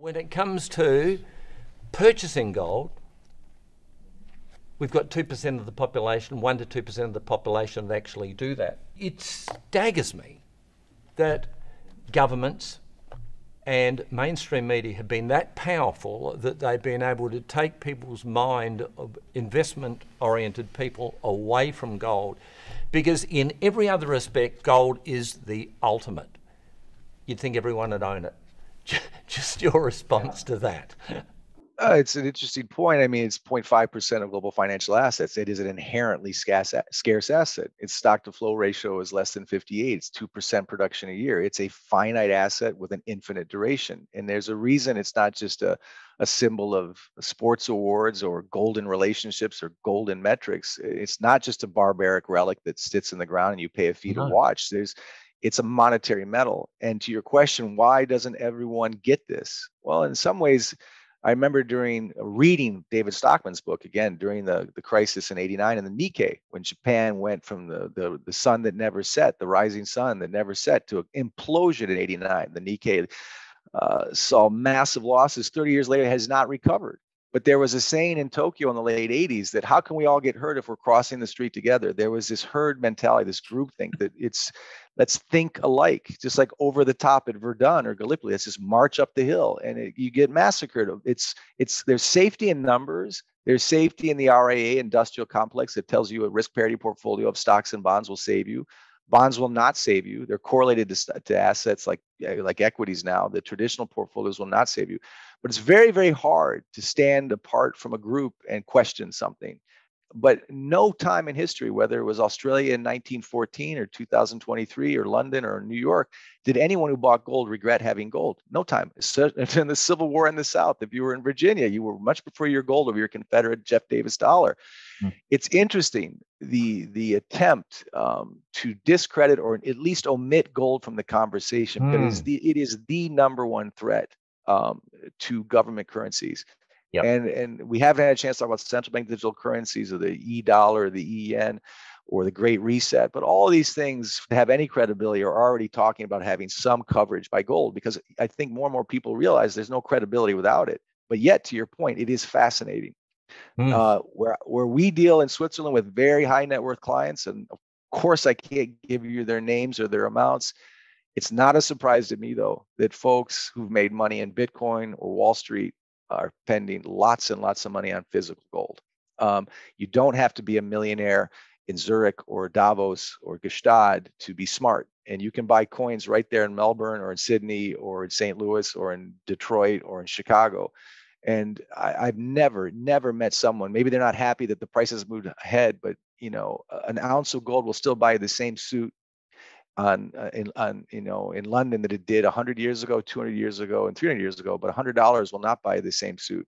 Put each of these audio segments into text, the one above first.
When it comes to purchasing gold, we've got 2% of the population, 1 to 2% of the population that actually do that. It staggers me that governments and mainstream media have been that powerful that they've been able to take people's mind of investment oriented people away from gold. Because in every other respect gold is the ultimate. You'd think everyone would own it just your response to that uh, it's an interesting point. I mean, it's 0.5% of global financial assets. It is an inherently scarce, scarce asset. Its stock to flow ratio is less than 58. It's 2% production a year. It's a finite asset with an infinite duration. And there's a reason it's not just a, a symbol of sports awards or golden relationships or golden metrics. It's not just a barbaric relic that sits in the ground and you pay a fee to watch. There's it's a monetary metal. And to your question, why doesn't everyone get this? Well, in some ways, I remember during uh, reading David Stockman's book again during the, the crisis in 89 and the Nikkei, when Japan went from the, the, the sun that never set, the rising sun that never set, to an implosion in 89. The Nikkei uh, saw massive losses. 30 years later, has not recovered. But there was a saying in Tokyo in the late 80s that how can we all get hurt if we're crossing the street together? There was this herd mentality, this group think that it's let's think alike, just like over the top at Verdun or Gallipoli. Let's just march up the hill and it, you get massacred. It's it's there's safety in numbers. There's safety in the RIA industrial complex that tells you a risk parity portfolio of stocks and bonds will save you. Bonds will not save you. They're correlated to, to assets like eh, like equities now. The traditional portfolios will not save you. But it's very, very hard to stand apart from a group and question something. But no time in history, whether it was Australia in 1914 or 2023 or London or New York, did anyone who bought gold regret having gold? No time. In the Civil War in the South, if you were in Virginia, you were much prefer your gold over your Confederate Jeff Davis dollar. Mm. It's interesting the the attempt um, to discredit or at least omit gold from the conversation mm. because the, it is the number one threat um, to government currencies. Yep. And and we haven't had a chance to talk about central bank digital currencies or the e dollar, the en, or the Great Reset. But all these things have any credibility are already talking about having some coverage by gold because I think more and more people realize there's no credibility without it. But yet, to your point, it is fascinating. Mm. Uh, where where we deal in Switzerland with very high net worth clients, and of course I can't give you their names or their amounts. It's not a surprise to me, though, that folks who've made money in Bitcoin or Wall Street are spending lots and lots of money on physical gold. Um, you don't have to be a millionaire in Zurich or Davos or Gstaad to be smart. And you can buy coins right there in Melbourne or in Sydney or in St. Louis or in Detroit or in Chicago. And I, have never, never met someone. Maybe they're not happy that the prices moved ahead, but you know, an ounce of gold will still buy the same suit on, uh, in, on you know in London that it did 100 years ago, 200 years ago, and 300 years ago. But $100 will not buy the same suit.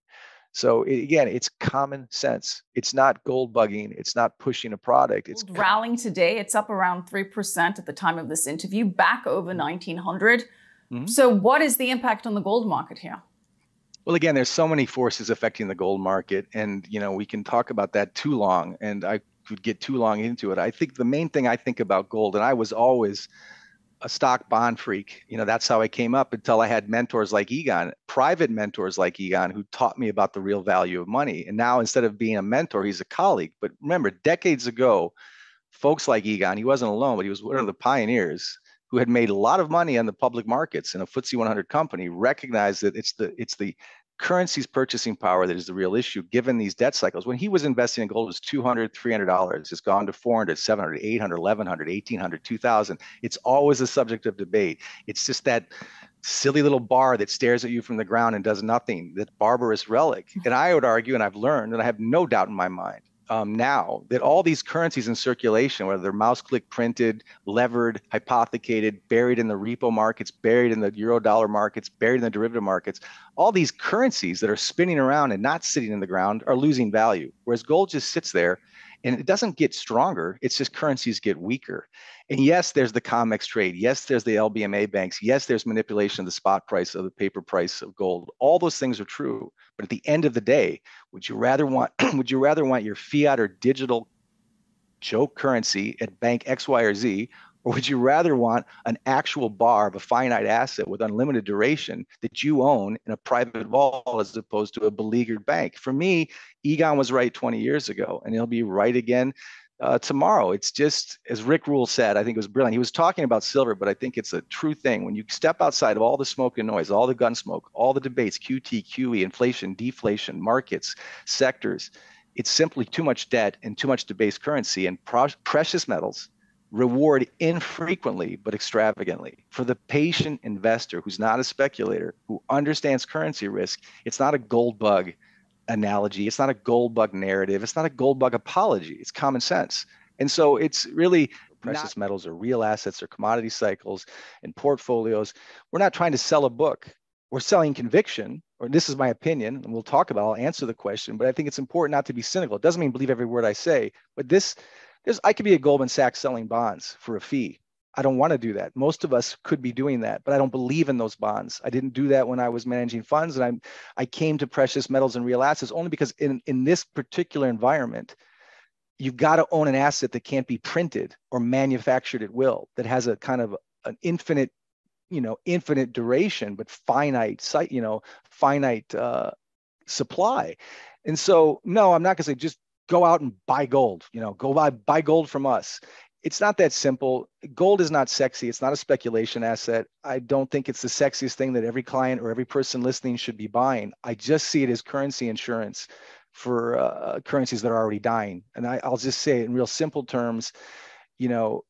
So it, again, it's common sense. It's not gold bugging. It's not pushing a product. It's rallying today. It's up around three percent at the time of this interview, back over 1900. Mm-hmm. So what is the impact on the gold market here? Well, again, there's so many forces affecting the gold market, and you know we can talk about that too long. And I could get too long into it. I think the main thing I think about gold, and I was always a stock bond freak. You know, that's how I came up until I had mentors like Egon, private mentors like Egon, who taught me about the real value of money. And now instead of being a mentor, he's a colleague. But remember, decades ago, folks like Egon, he wasn't alone, but he was one of the pioneers who had made a lot of money on the public markets in a FTSE 100 company, recognized that it's the it's the currency's purchasing power that is the real issue given these debt cycles. When he was investing in gold it was $200, 300 dollars. It's gone to 400 700 800 1100 1800 2000 it's always a subject of debate. It's just that silly little bar that stares at you from the ground and does nothing that barbarous relic. And i would argue and i've learned and i have no doubt in my mind um, now that all these currencies in circulation, whether they're mouse click printed, levered, hypothecated, buried in the repo markets, buried in the euro dollar markets, buried in the derivative markets, all these currencies that are spinning around and not sitting in the ground are losing value. Whereas gold just sits there and it doesn't get stronger. It's just currencies get weaker. And yes, there's the COMEX trade. Yes, there's the LBMA banks. Yes, there's manipulation of the spot price of the paper price of gold. All those things are true. But at the end of the day, would you rather want would you rather want your fiat or digital joke currency at bank X, Y, or Z, Or would you rather want an actual bar of a finite asset with unlimited duration that you own in a private vault as opposed to a beleaguered bank? For me, Egon was right 20 years ago, and he'll be right again uh, tomorrow. It's just, as Rick Rule said, I think it was brilliant. He was talking about silver, but I think it's a true thing. When you step outside of all the smoke and noise, all the gun smoke, all the debates, QT, QE, inflation, deflation, markets, sectors, it's simply too much debt and too much debased currency and pro- precious metals reward infrequently but extravagantly. For the patient investor who's not a speculator, who understands currency risk, it's not a gold bug analogy, it's not a gold bug narrative, it's not a gold bug apology, it's common sense. And so it's really precious not, metals or real assets or commodity cycles and portfolios. We're not trying to sell a book. We're selling conviction, or this is my opinion, and we'll talk about, I'll answer the question, but I think it's important not to be cynical. It doesn't mean believe every word I say, but this there's I could be a Goldman Sachs selling bonds for a fee. I don't want to do that. Most of us could be doing that, but I don't believe in those bonds. I didn't do that when I was managing funds, and I I came to precious metals and real assets only because in in this particular environment, you've got to own an asset that can't be printed or manufactured at will, that has a kind of an infinite, you know, infinite duration, but finite site, you know, finite uh, supply. And so, no, I'm not going to say just go out and buy gold, you know, go buy, buy gold from us. It's not that simple. Gold is not sexy. It's not a speculation asset. I don't think it's the sexiest thing that every client or every person listening should be buying. I just see it as currency insurance for uh, currencies that are already dying. And I, will just say it in real simple terms, you know,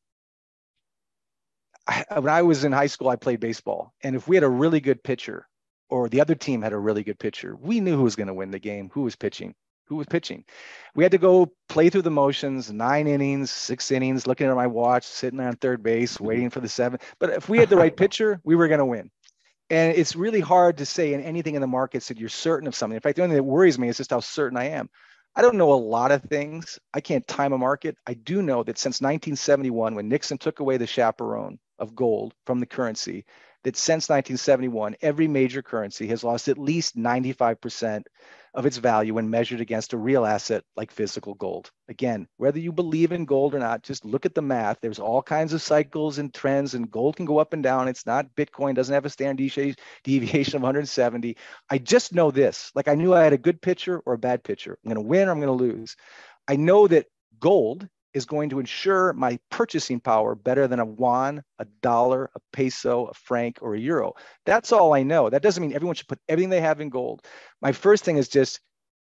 I, when I was in high school, I played baseball. And if we had a really good pitcher or the other team had a really good pitcher, we knew who was going to win the game, who was pitching who was pitching. We had to go play through the motions, nine innings, six innings, looking at my watch, sitting on third base, waiting for the seven. But if we had the right pitcher, we were going to win. And it's really hard to say in anything in the markets that you're certain of something. In fact, the only thing that worries me is just how certain I am. I don't know a lot of things. I can't time a market. I do know that since 1971, when Nixon took away the chaperone of gold from the currency, that since 1971, every major currency has lost at least 95% of its value when measured against a real asset like physical gold. Again, whether you believe in gold or not, just look at the math. There's all kinds of cycles and trends, and gold can go up and down. It's not Bitcoin, doesn't have a standard deviation of 170. I just know this like I knew I had a good pitcher or a bad pitcher. I'm going to win or I'm going to lose. I know that gold is going to ensure my purchasing power better than a yuan, a dollar, a peso, a franc, or a euro. That's all I know. That doesn't mean everyone should put everything they have in gold. My first thing is just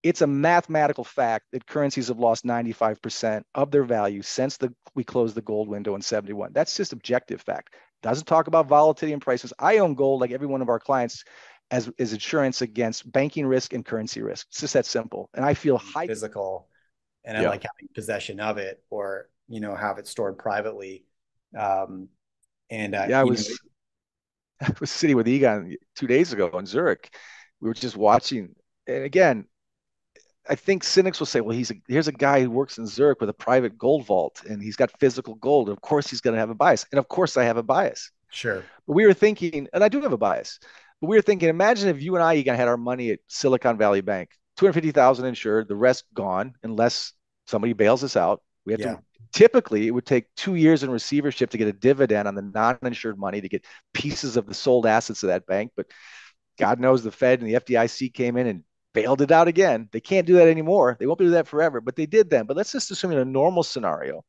it's a mathematical fact that currencies have lost 95% of their value since the, we closed the gold window in 71. That's just objective fact. Doesn't talk about volatility and prices. I own gold like every one of our clients as is insurance against banking risk and currency risk. It's just that simple. And I feel high physical and I like having possession of it or you know have it stored privately. Um, and uh, yeah, I was know, I was sitting with Egon two days ago in Zurich. We were just watching, and again, I think cynics will say, "Well, he's a, here's a guy who works in Zurich with a private gold vault, and he's got physical gold. Of course, he's going to have a bias, and of course, I have a bias." Sure. But we were thinking, and I do have a bias. But we were thinking, imagine if you and I, Egon, had our money at Silicon Valley Bank, 250,000 insured, the rest gone, unless somebody bails us out. We have yeah. to typically it would take two years in receivership to get a dividend on the non-insured money to get pieces of the sold assets of that bank. But God knows the Fed and the FDIC came in and bailed it out again. They can't do that anymore. They won't do that forever, but they did then. But let's just assume in a normal scenario,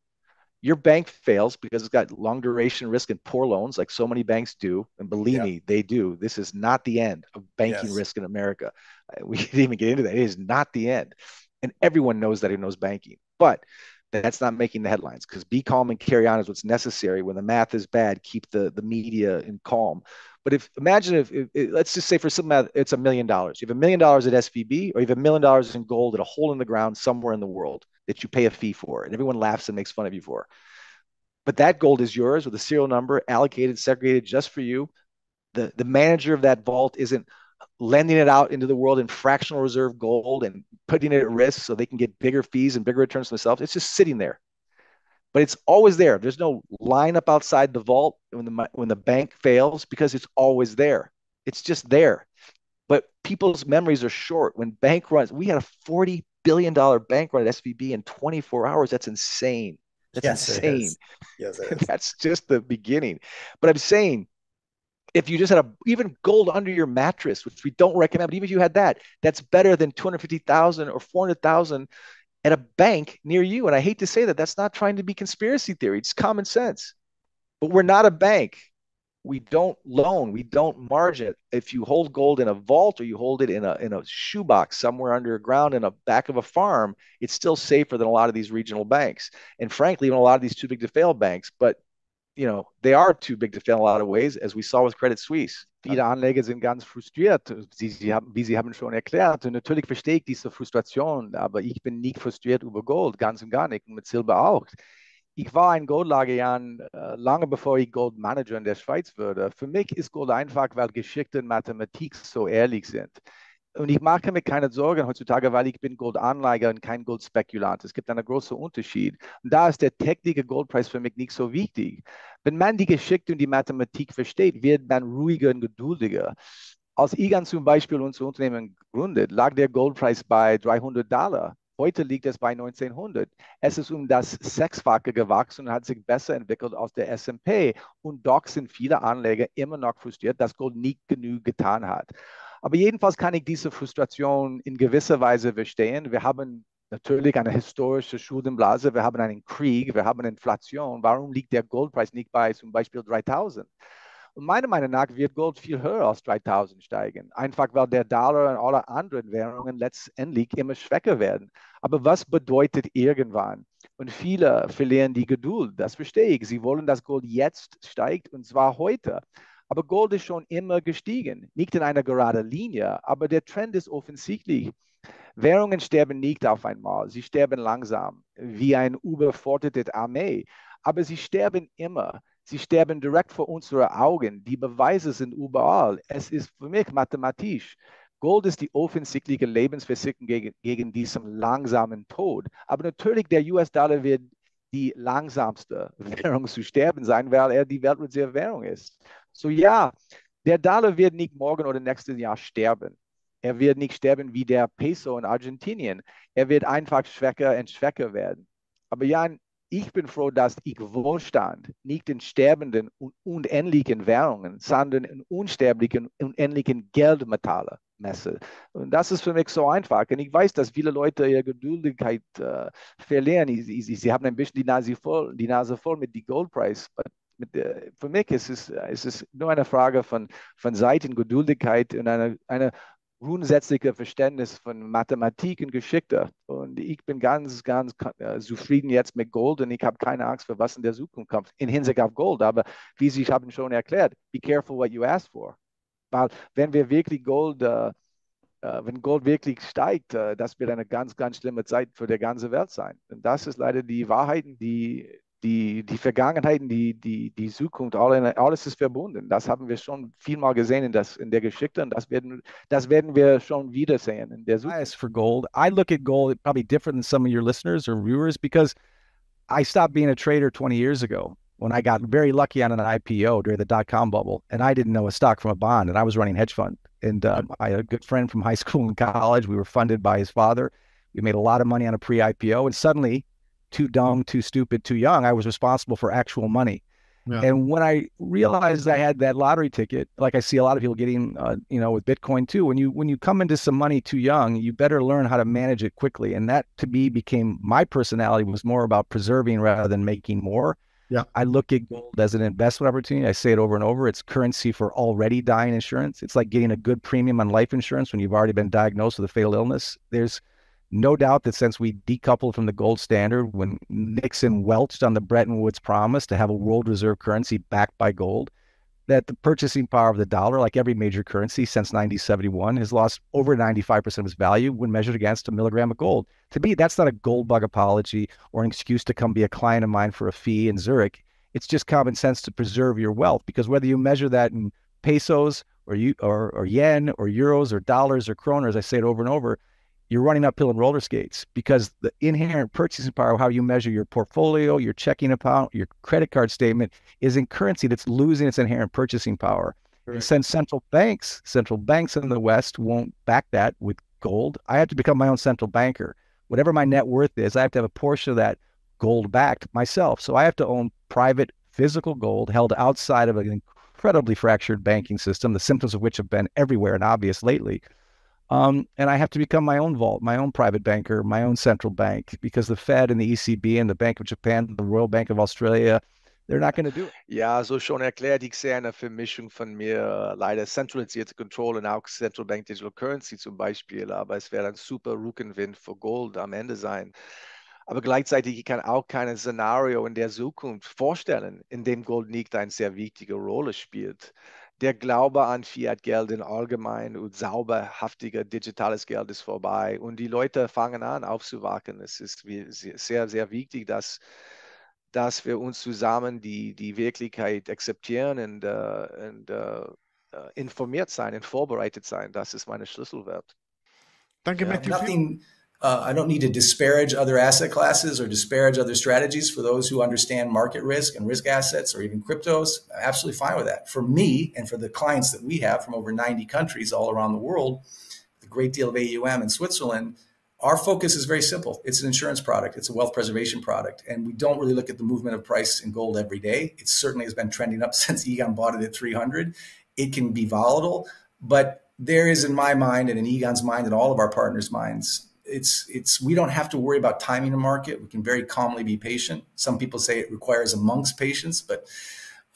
your bank fails because it's got long duration risk and poor loans, like so many banks do. And believe me, they do. This is not the end of banking yes. risk in America. Uh, we didn't even get into that. It is not the end and everyone knows that he knows banking. But that's not making the headlines because be calm and carry on is what's necessary. When the math is bad, keep the, the media in calm. But if imagine if, if, if let's just say for some math, it's a million dollars. You have a million dollars at SVB, or you have a million dollars in gold at a hole in the ground somewhere in the world that you pay a fee for, and everyone laughs and makes fun of you for. But that gold is yours with a serial number allocated, segregated just for you. The the manager of that vault isn't lending it out into the world in fractional reserve gold and putting it at risk so they can get bigger fees and bigger returns themselves. It's just sitting there. But it's always there. There's no line up outside the vault when the when the bank fails because it's always there. It's just there. But people's memories are short. When bank runs, we had a 40 billion dollar bank run at SVB in 24 hours. That's insane. That's Yes, insane. Yes. That's just the beginning. But I'm saying if you just had a even gold under your mattress, which we don't recommend, but even if you had that, that's better than 250,000 or 400,000 at a bank near you. And I hate to say that, that's not trying to be conspiracy theory. It's common sense. But we're not a bank. We don't loan. We don't margin. If you hold gold in a vault or you hold it in a in a shoebox somewhere underground in a back of a farm, it's still safer than a lot of these regional banks. And frankly, even a lot of these too big to fail banks. But you know, they are too big to fail in a lot of ways, as we saw with Credit Suisse. Viele Anleger sind ganz frustriert, Sie, Sie haben, wie Sie haben schon erklärt. Und natürlich verstehe ich diese Frustration, aber ich bin nicht frustriert über Gold, ganz und gar nicht, und mit Silber auch. Ich war ein Goldlagerjahren äh, lange bevor ich Goldmanager in der Schweiz wurde. Für mich ist Gold einfach, weil Geschichte und Mathematik so ehrlich sind. Und ich mache mir keine Sorgen heutzutage, weil ich bin Goldanleger und kein Goldspekulant. Es gibt einen großen Unterschied. Und da ist der technische Goldpreis für mich nicht so wichtig. Wenn man die Geschichte und die Mathematik versteht, wird man ruhiger und geduldiger. Als IGAN zum Beispiel unser Unternehmen gründet, lag der Goldpreis bei 300 Dollar. Heute liegt es bei 1900. Es ist um das Sechsfache gewachsen und hat sich besser entwickelt als der S&P. Und doch sind viele Anleger immer noch frustriert, dass Gold nicht genug getan hat. Aber jedenfalls kann ich diese Frustration in gewisser Weise verstehen. Wir haben natürlich eine historische Schuldenblase, wir haben einen Krieg, wir haben Inflation. Warum liegt der Goldpreis nicht bei zum Beispiel 3000? Und meiner Meinung nach wird Gold viel höher als 3000 steigen. Einfach weil der Dollar und alle anderen Währungen letztendlich immer schwächer werden. Aber was bedeutet irgendwann? Und viele verlieren die Geduld. Das verstehe ich. Sie wollen, dass Gold jetzt steigt und zwar heute. Aber Gold ist schon immer gestiegen, nicht in einer geraden Linie, aber der Trend ist offensichtlich. Währungen sterben nicht auf einmal, sie sterben langsam, wie eine überforderte Armee, aber sie sterben immer. Sie sterben direkt vor unseren Augen. Die Beweise sind überall. Es ist für mich mathematisch. Gold ist die offensichtliche Lebensversicherung gegen, gegen diesen langsamen Tod. Aber natürlich, der US-Dollar wird die langsamste Währung zu sterben sein, weil er die Weltreservewährung ist. So ja, der Dollar wird nicht morgen oder nächstes Jahr sterben. Er wird nicht sterben wie der Peso in Argentinien. Er wird einfach schwächer und schwächer werden. Aber ja, ich bin froh, dass ich Wohlstand nicht in sterbenden und unendlichen Währungen, sondern in unsterblichen, unendlichen Geldmetalle messe. Und das ist für mich so einfach. Und ich weiß, dass viele Leute ihre Geduldigkeit äh, verlieren. Sie, sie, sie, haben ein bisschen die Nase voll, die Nase voll mit dem Goldpreis. Mit, äh, für mich ist es, ist es nur eine Frage von, von Zeit und Geduldigkeit und eine, eine grundsätzliche Verständnis von Mathematik und Geschichte. Und ich bin ganz, ganz äh, zufrieden jetzt mit Gold und ich habe keine Angst für was in der Zukunft kommt in Hinsicht auf Gold. Aber wie Sie haben schon erklärt, be careful what you ask for. Weil wenn wir wirklich Gold, äh, äh, wenn Gold wirklich steigt, äh, das wird eine ganz, ganz schlimme Zeit für die ganze Welt sein. Und das ist leider die Wahrheiten, die die, die Vergangenheit, die, die, die Zukunft, alles ist verbunden. Das haben wir schon vielmal gesehen in, das, in der Geschichte und das werden, das werden wir schon wiedersehen in der Zukunft. Bias for gold. I look at gold probably different than some of your listeners or viewers because I stopped being a trader 20 years ago when I got very lucky on an IPO during the dot com bubble and I didn't know a stock from a bond and I was running hedge fund. And uh, I had a good friend from high school and college. We were funded by his father. We made a lot of money on a pre IPO and suddenly too dumb, too stupid, too young. I was responsible for actual money. Yeah. And when I realized I had that lottery ticket, like I see a lot of people getting, uh, you know, with Bitcoin too, when you when you come into some money too young, you better learn how to manage it quickly. And that to me became my personality was more about preserving rather than making more. Yeah. I look at gold as an investment opportunity. I say it over and over. It's currency for already dying insurance. It's like getting a good premium on life insurance when you've already been diagnosed with a fatal illness. There's no doubt that since we decoupled from the gold standard when Nixon welched on the Bretton Woods promise to have a world reserve currency backed by gold, that the purchasing power of the dollar, like every major currency since 1971, has lost over 95% of its value when measured against a milligram of gold. To me, that's not a gold bug apology or an excuse to come be a client of mine for a fee in Zurich. It's just common sense to preserve your wealth because whether you measure that in pesos or you or, or yen or euros or dollars or kroners, I say it over and over, you're running uphill in roller skates because the inherent purchasing power of how you measure your portfolio, your checking account, your credit card statement is in currency that's losing its inherent purchasing power. Right. And since central banks, central banks in the West won't back that with gold, I have to become my own central banker. Whatever my net worth is, I have to have a portion of that gold backed myself. So I have to own private physical gold held outside of an incredibly fractured banking system, the symptoms of which have been everywhere and obvious lately. Um, and I have to become my own vault, my own private banker, my own central bank, because the Fed and the ECB and the Bank of Japan, the Royal Bank of Australia, they're not going to do it. Ja, so schon erklärt, ich sehe eine Vermischung von mir, leider zentralisierte Control und auch Central Bank Digital Currency zum Beispiel, aber es wäre ein super Rückenwind für Gold am Ende sein. Aber gleichzeitig ich kann auch kein Szenario in der Zukunft vorstellen, in dem Gold nicht eine sehr wichtige Rolle spielt der Glaube an Fiat-Geld in allgemein und sauberhaftiger digitales Geld ist vorbei und die Leute fangen an aufzuwachen. Es ist sehr, sehr wichtig, dass, dass wir uns zusammen die, die Wirklichkeit akzeptieren und, uh, und uh, informiert sein und vorbereitet sein. Das ist meine Schlüsselwert. Danke, yeah, Matthew. Uh, I don't need to disparage other asset classes or disparage other strategies for those who understand market risk and risk assets or even cryptos. I'm absolutely fine with that. For me and for the clients that we have from over 90 countries all around the world, the great deal of AUM in Switzerland, our focus is very simple. It's an insurance product, it's a wealth preservation product. And we don't really look at the movement of price in gold every day. It certainly has been trending up since Egon bought it at 300. It can be volatile, but there is in my mind and in Egon's mind and all of our partners' minds it's it's we don't have to worry about timing the market. We can very calmly be patient. Some people say it requires a monk's patience, but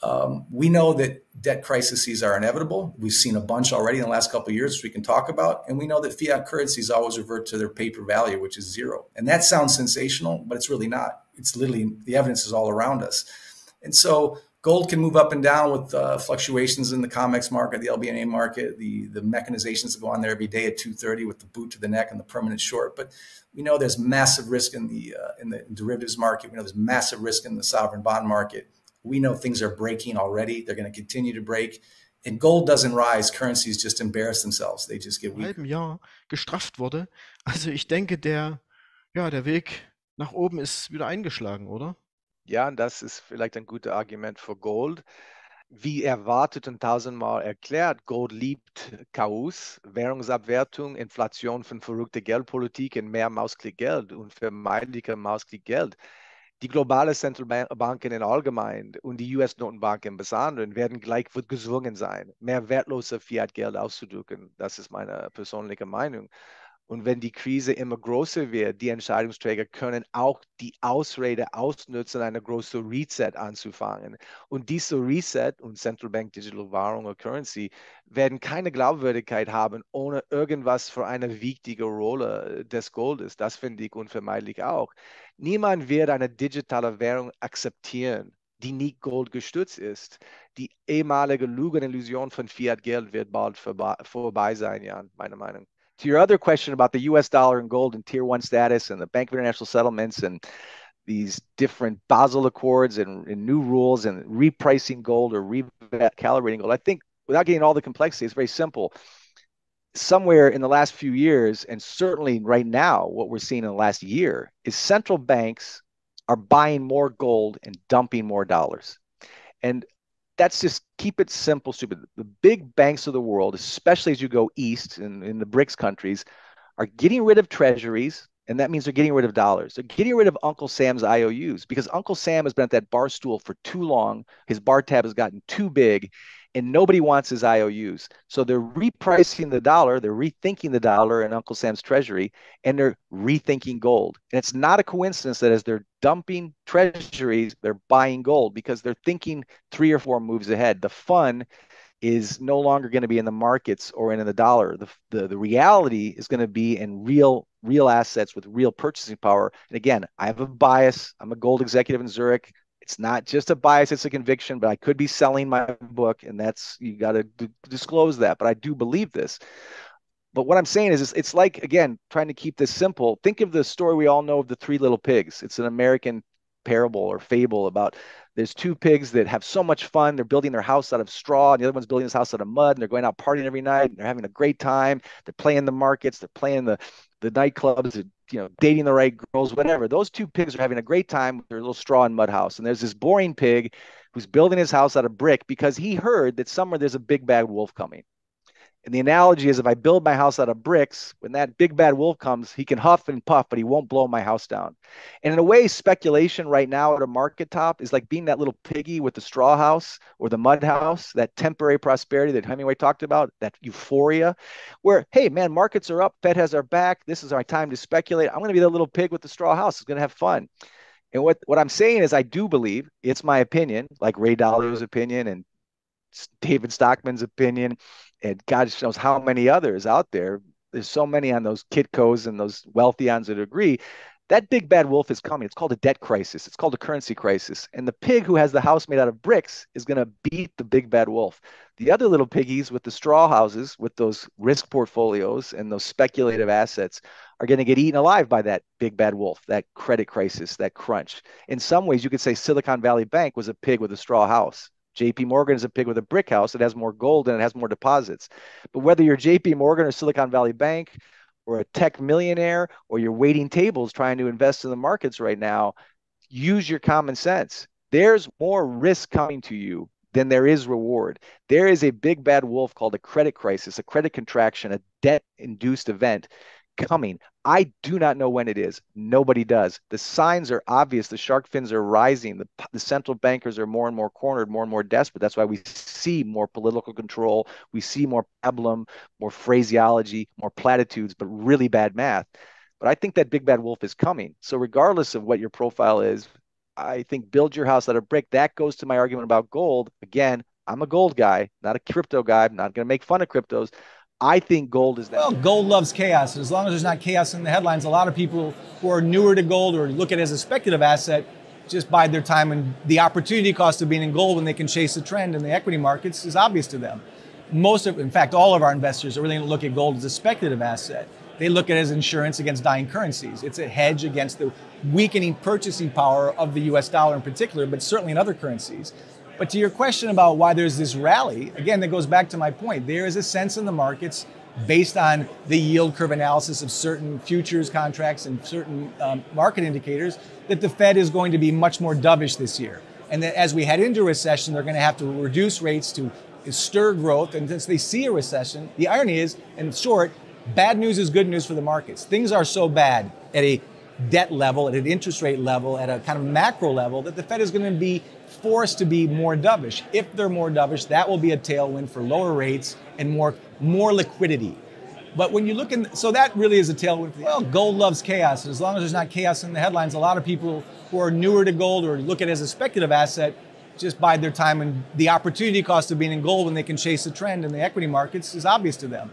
um, we know that debt crises are inevitable. We've seen a bunch already in the last couple of years, we can talk about, and we know that fiat currencies always revert to their paper value, which is zero. And that sounds sensational, but it's really not. It's literally the evidence is all around us, and so Gold can move up and down with uh, fluctuations in the COMEX market, the LBMA market, the, the mechanizations that go on there every day at 230 with the boot to the neck and the permanent short. But we know there's massive risk in the uh, in the derivatives market. We know there's massive risk in the sovereign bond market. We know things are breaking already. They're going to continue to break. And gold doesn't rise. Currencies just embarrass themselves. They just get weak. halben Jahr gestrafft wurde. Also ich denke, der, ja, der Weg nach oben ist wieder eingeschlagen, oder? Ja, das ist vielleicht ein gutes Argument für Gold. Wie erwartet und tausendmal erklärt, Gold liebt Chaos, Währungsabwertung, Inflation von verrückter Geldpolitik und mehr Mausklick-Geld und vermeintlicher Mausklick-Geld. Die globale Zentralbanken in allgemein und die US-Notenbank im Besonderen werden gleich gezwungen sein, mehr wertlose Fiat-Geld auszudrücken. Das ist meine persönliche Meinung. Und wenn die Krise immer größer wird, die Entscheidungsträger können auch die Ausrede ausnutzen, eine große Reset anzufangen. Und diese Reset und Central Bank Digital Währung oder Currency werden keine Glaubwürdigkeit haben, ohne irgendwas für eine wichtige Rolle des Goldes. Das finde ich unvermeidlich auch. Niemand wird eine digitale Währung akzeptieren die nicht Gold gestützt ist. Die ehemalige Lügenillusion von Fiat Geld wird bald vorbei sein, Jan, meiner Meinung to your other question about the US dollar and gold and tier one status and the Bank of International Settlements and these different Basel Accords and, and new rules and repricing gold or recalibrating gold, I think without getting all the complexity, it's very simple. Somewhere in the last few years, and certainly right now, what we're seeing in the last year is central banks are buying more gold and dumping more dollars. And that's just keep it simple, stupid. The big banks of the world, especially as you go east in, in the BRICS countries, are getting rid of treasuries, and that means they're getting rid of dollars. They're getting rid of Uncle Sam's IOUs because Uncle Sam has been at that bar stool for too long. His bar tab has gotten too big, and nobody wants his IOUs. So they're repricing the dollar, they're rethinking the dollar in Uncle Sam's treasury, and they're rethinking gold. And it's not a coincidence that as they're dumping treasuries, they're buying gold because they're thinking three or four moves ahead. The fun is no longer going to be in the markets or in the dollar. The, the, the reality is going to be in real real assets with real purchasing power. And again, I have a bias. I'm a gold executive in Zurich. It's not just a bias, it's a conviction, but I could be selling my book, and that's you got to d- disclose that. But I do believe this. But what I'm saying is, it's, it's like, again, trying to keep this simple. Think of the story we all know of the three little pigs. It's an American parable or fable about there's two pigs that have so much fun. They're building their house out of straw, and the other one's building his house out of mud, and they're going out partying every night, and they're having a great time. They're playing the markets, they're playing the the nightclubs, you know, dating the right girls, whatever. Those two pigs are having a great time with their little straw and mud house. And there's this boring pig who's building his house out of brick because he heard that somewhere there's a big bad wolf coming. And the analogy is if I build my house out of bricks, when that big bad wolf comes, he can huff and puff, but he won't blow my house down. And in a way, speculation right now at a market top is like being that little piggy with the straw house or the mud house, that temporary prosperity that Hemingway talked about, that euphoria, where, hey, man, markets are up, Fed has our back. This is our time to speculate. I'm going to be the little pig with the straw house. It's going to have fun. And what, what I'm saying is, I do believe it's my opinion, like Ray Dalio's opinion and David Stockman's opinion, and God knows how many others out there. There's so many on those Kitcos and those wealthions that agree. That big bad wolf is coming. It's called a debt crisis. It's called a currency crisis. And the pig who has the house made out of bricks is going to beat the big bad wolf. The other little piggies with the straw houses, with those risk portfolios and those speculative assets, are going to get eaten alive by that big bad wolf, that credit crisis, that crunch. In some ways, you could say Silicon Valley Bank was a pig with a straw house. JP Morgan is a pig with a brick house. It has more gold and it has more deposits. But whether you're JP Morgan or Silicon Valley Bank or a tech millionaire or you're waiting tables trying to invest in the markets right now, use your common sense. There's more risk coming to you than there is reward. There is a big bad wolf called a credit crisis, a credit contraction, a debt induced event coming. I do not know when it is. Nobody does. The signs are obvious. The shark fins are rising. The, the central bankers are more and more cornered, more and more desperate. That's why we see more political control. We see more pablum, more phraseology, more platitudes, but really bad math. But I think that big bad wolf is coming. So, regardless of what your profile is, I think build your house out of brick. That goes to my argument about gold. Again, I'm a gold guy, not a crypto guy. I'm not going to make fun of cryptos. I think gold is that. Well, gold loves chaos. As long as there's not chaos in the headlines, a lot of people who are newer to gold or look at it as a speculative asset just bide their time and the opportunity cost of being in gold when they can chase the trend in the equity markets is obvious to them. Most of, in fact, all of our investors are really going to look at gold as a speculative asset. They look at it as insurance against dying currencies. It's a hedge against the weakening purchasing power of the US dollar in particular, but certainly in other currencies. But to your question about why there's this rally, again, that goes back to my point. There is a sense in the markets based on the yield curve analysis of certain futures contracts and certain um, market indicators that the Fed is going to be much more dovish this year. And that as we head into recession, they're going to have to reduce rates to stir growth. And since they see a recession, the irony is, in short, bad news is good news for the markets. Things are so bad at a debt level, at an interest rate level, at a kind of macro level, that the Fed is going to be forced to be more dovish. If they're more dovish, that will be a tailwind for lower rates and more more liquidity. But when you look in, so that really is a tailwind. Well, gold loves chaos. As long as there's not chaos in the headlines, a lot of people who are newer to gold or look at it as a speculative asset just bide their time and the opportunity cost of being in gold when they can chase the trend in the equity markets is obvious to them.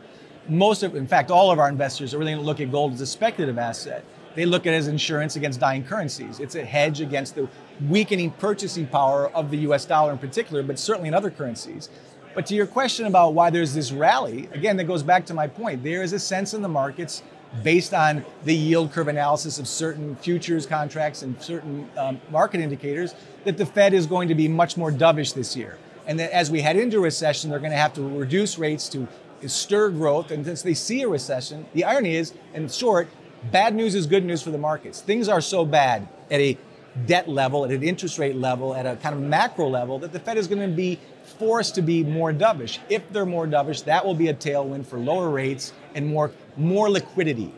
Most of, in fact, all of our investors are really going to look at gold as a speculative asset. They look at it as insurance against dying currencies. It's a hedge against the weakening purchasing power of the US dollar in particular, but certainly in other currencies. But to your question about why there's this rally, again, that goes back to my point. There is a sense in the markets based on the yield curve analysis of certain futures contracts and certain um, market indicators that the Fed is going to be much more dovish this year. And that as we head into recession, they're going to have to reduce rates to stir growth. And since they see a recession, the irony is, in short, bad news is good news for the markets. Things are so bad at a debt level, at an interest rate level, at a kind of macro level, that the Fed is going to be forced to be more dovish. If they're more dovish, that will be a tailwind for lower rates and more, more liquidity.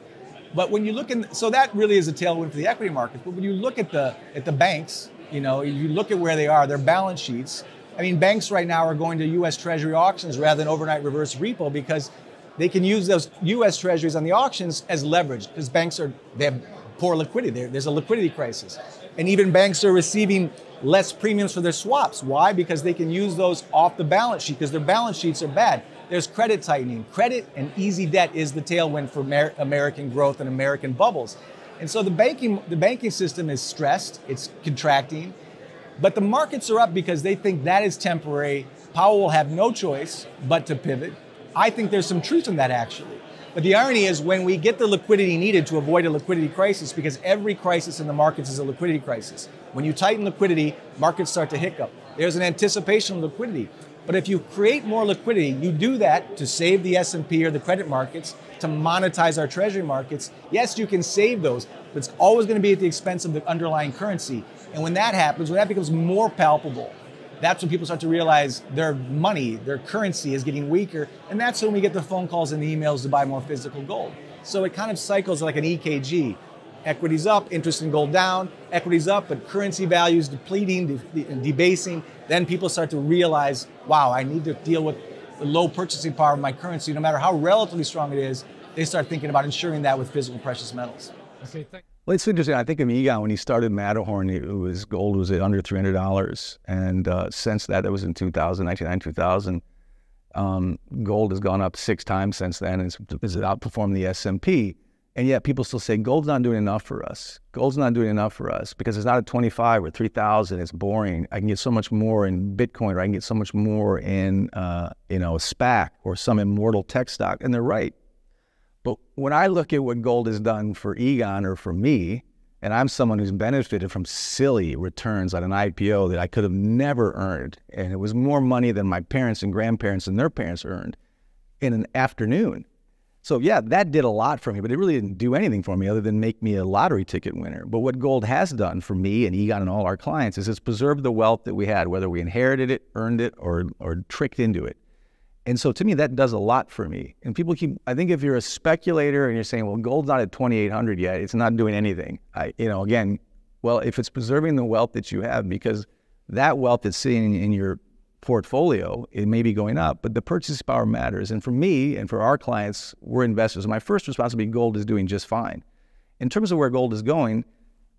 But when you look in, so that really is a tailwind for the equity markets. But when you look at the at the banks, you know, you look at where they are, their balance sheets. I mean, banks right now are going to U.S. Treasury auctions rather than overnight reverse repo because they can use those U.S. Treasuries on the auctions as leverage because banks are they have poor liquidity. There's a liquidity crisis. And even banks are receiving less premiums for their swaps. Why? Because they can use those off the balance sheet because their balance sheets are bad. There's credit tightening. Credit and easy debt is the tailwind for Amer- American growth and American bubbles. And so the banking the banking system is stressed, it's contracting, but the markets are up because they think that is temporary. Powell will have no choice but to pivot. I think there's some truth in that actually. But the irony is when we get the liquidity needed to avoid a liquidity crisis, because every crisis in the markets is a liquidity crisis. When you tighten liquidity, markets start to hiccup. There's an anticipation of liquidity. But if you create more liquidity, you do that to save the S&P or the credit markets, to monetize our treasury markets. Yes, you can save those, but it's always going to be at the expense of the underlying currency. And when that happens, when that becomes more palpable, that's when people start to realize their money, their currency is getting weaker. And that's when we get the phone calls and the emails to buy more physical gold. So it kind of cycles like an EKG. Equities up, interest in gold down, equities up, but currency values depleting, de- debasing. Then people start to realize, wow, I need to deal with the low purchasing power of my currency, no matter how relatively strong it is. They start thinking about insuring that with physical precious metals. Okay, thank- well, it's interesting. I think of Egon when he started Matterhorn, it was gold was at under three hundred dollars, and uh, since that, that was in 2000, 1999, 2000. Um, gold has gone up six times since then, and it's, it's outperformed the S and P. And yet, people still say gold's not doing enough for us. Gold's not doing enough for us because it's not at 25 or 3,000. It's boring. I can get so much more in Bitcoin, or I can get so much more in, uh, you know, SPAC or some immortal tech stock. And they're right. But when I look at what gold has done for Egon or for me, and I'm someone who's benefited from silly returns on an IPO that I could have never earned, and it was more money than my parents and grandparents and their parents earned in an afternoon. So yeah, that did a lot for me, but it really didn't do anything for me other than make me a lottery ticket winner. But what gold has done for me and Egon and all our clients is it's preserved the wealth that we had, whether we inherited it, earned it, or or tricked into it. And so to me, that does a lot for me. And people keep, I think if you're a speculator and you're saying, well, gold's not at 2,800 yet, it's not doing anything. I, you know, again, well, if it's preserving the wealth that you have, because that wealth that's sitting in your portfolio, it may be going up, but the purchasing power matters. And for me and for our clients, we're investors. My first responsibility, gold is doing just fine. In terms of where gold is going,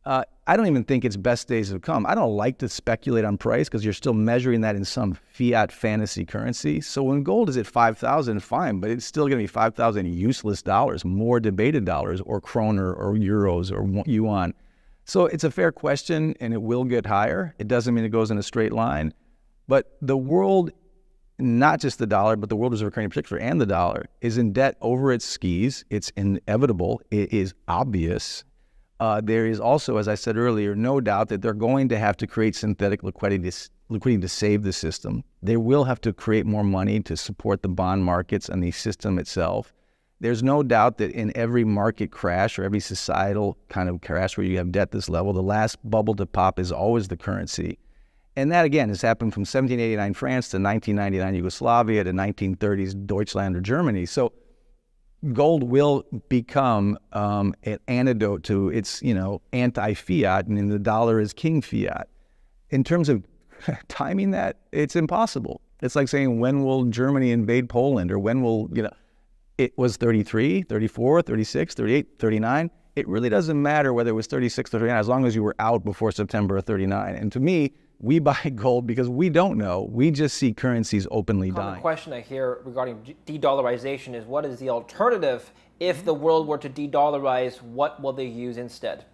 uh, I don't even think its best days have come. I don't like to speculate on price because you're still measuring that in some fiat fantasy currency. So when gold is at 5,000, fine, but it's still going to be 5,000 useless dollars, more debated dollars, or kroner, or euros, or yuan. So it's a fair question and it will get higher. It doesn't mean it goes in a straight line. But the world, not just the dollar, but the world reserve currency in particular and the dollar, is in debt over its skis. It's inevitable. It is obvious uh, there is also, as I said earlier, no doubt that they're going to have to create synthetic liquidity to, liquidity to save the system. They will have to create more money to support the bond markets and the system itself. There's no doubt that in every market crash or every societal kind of crash where you have debt this level, the last bubble to pop is always the currency. And that, again, has happened from 1789 France to 1999 Yugoslavia to 1930s Deutschland or Germany. So gold will become um, an antidote to its, you know, anti-fiat, and the dollar is king fiat. In terms of timing that, it's impossible. It's like saying, when will Germany invade Poland, or when will, you know, it was 33, 34, 36, 38, 39. It really doesn't matter whether it was 36 or 39, as long as you were out before September of 39. And to me, we buy gold because we don't know. We just see currencies openly Common dying. question I hear regarding de-dollarization is what is the alternative if the world were to de-dollarize? What will they use instead?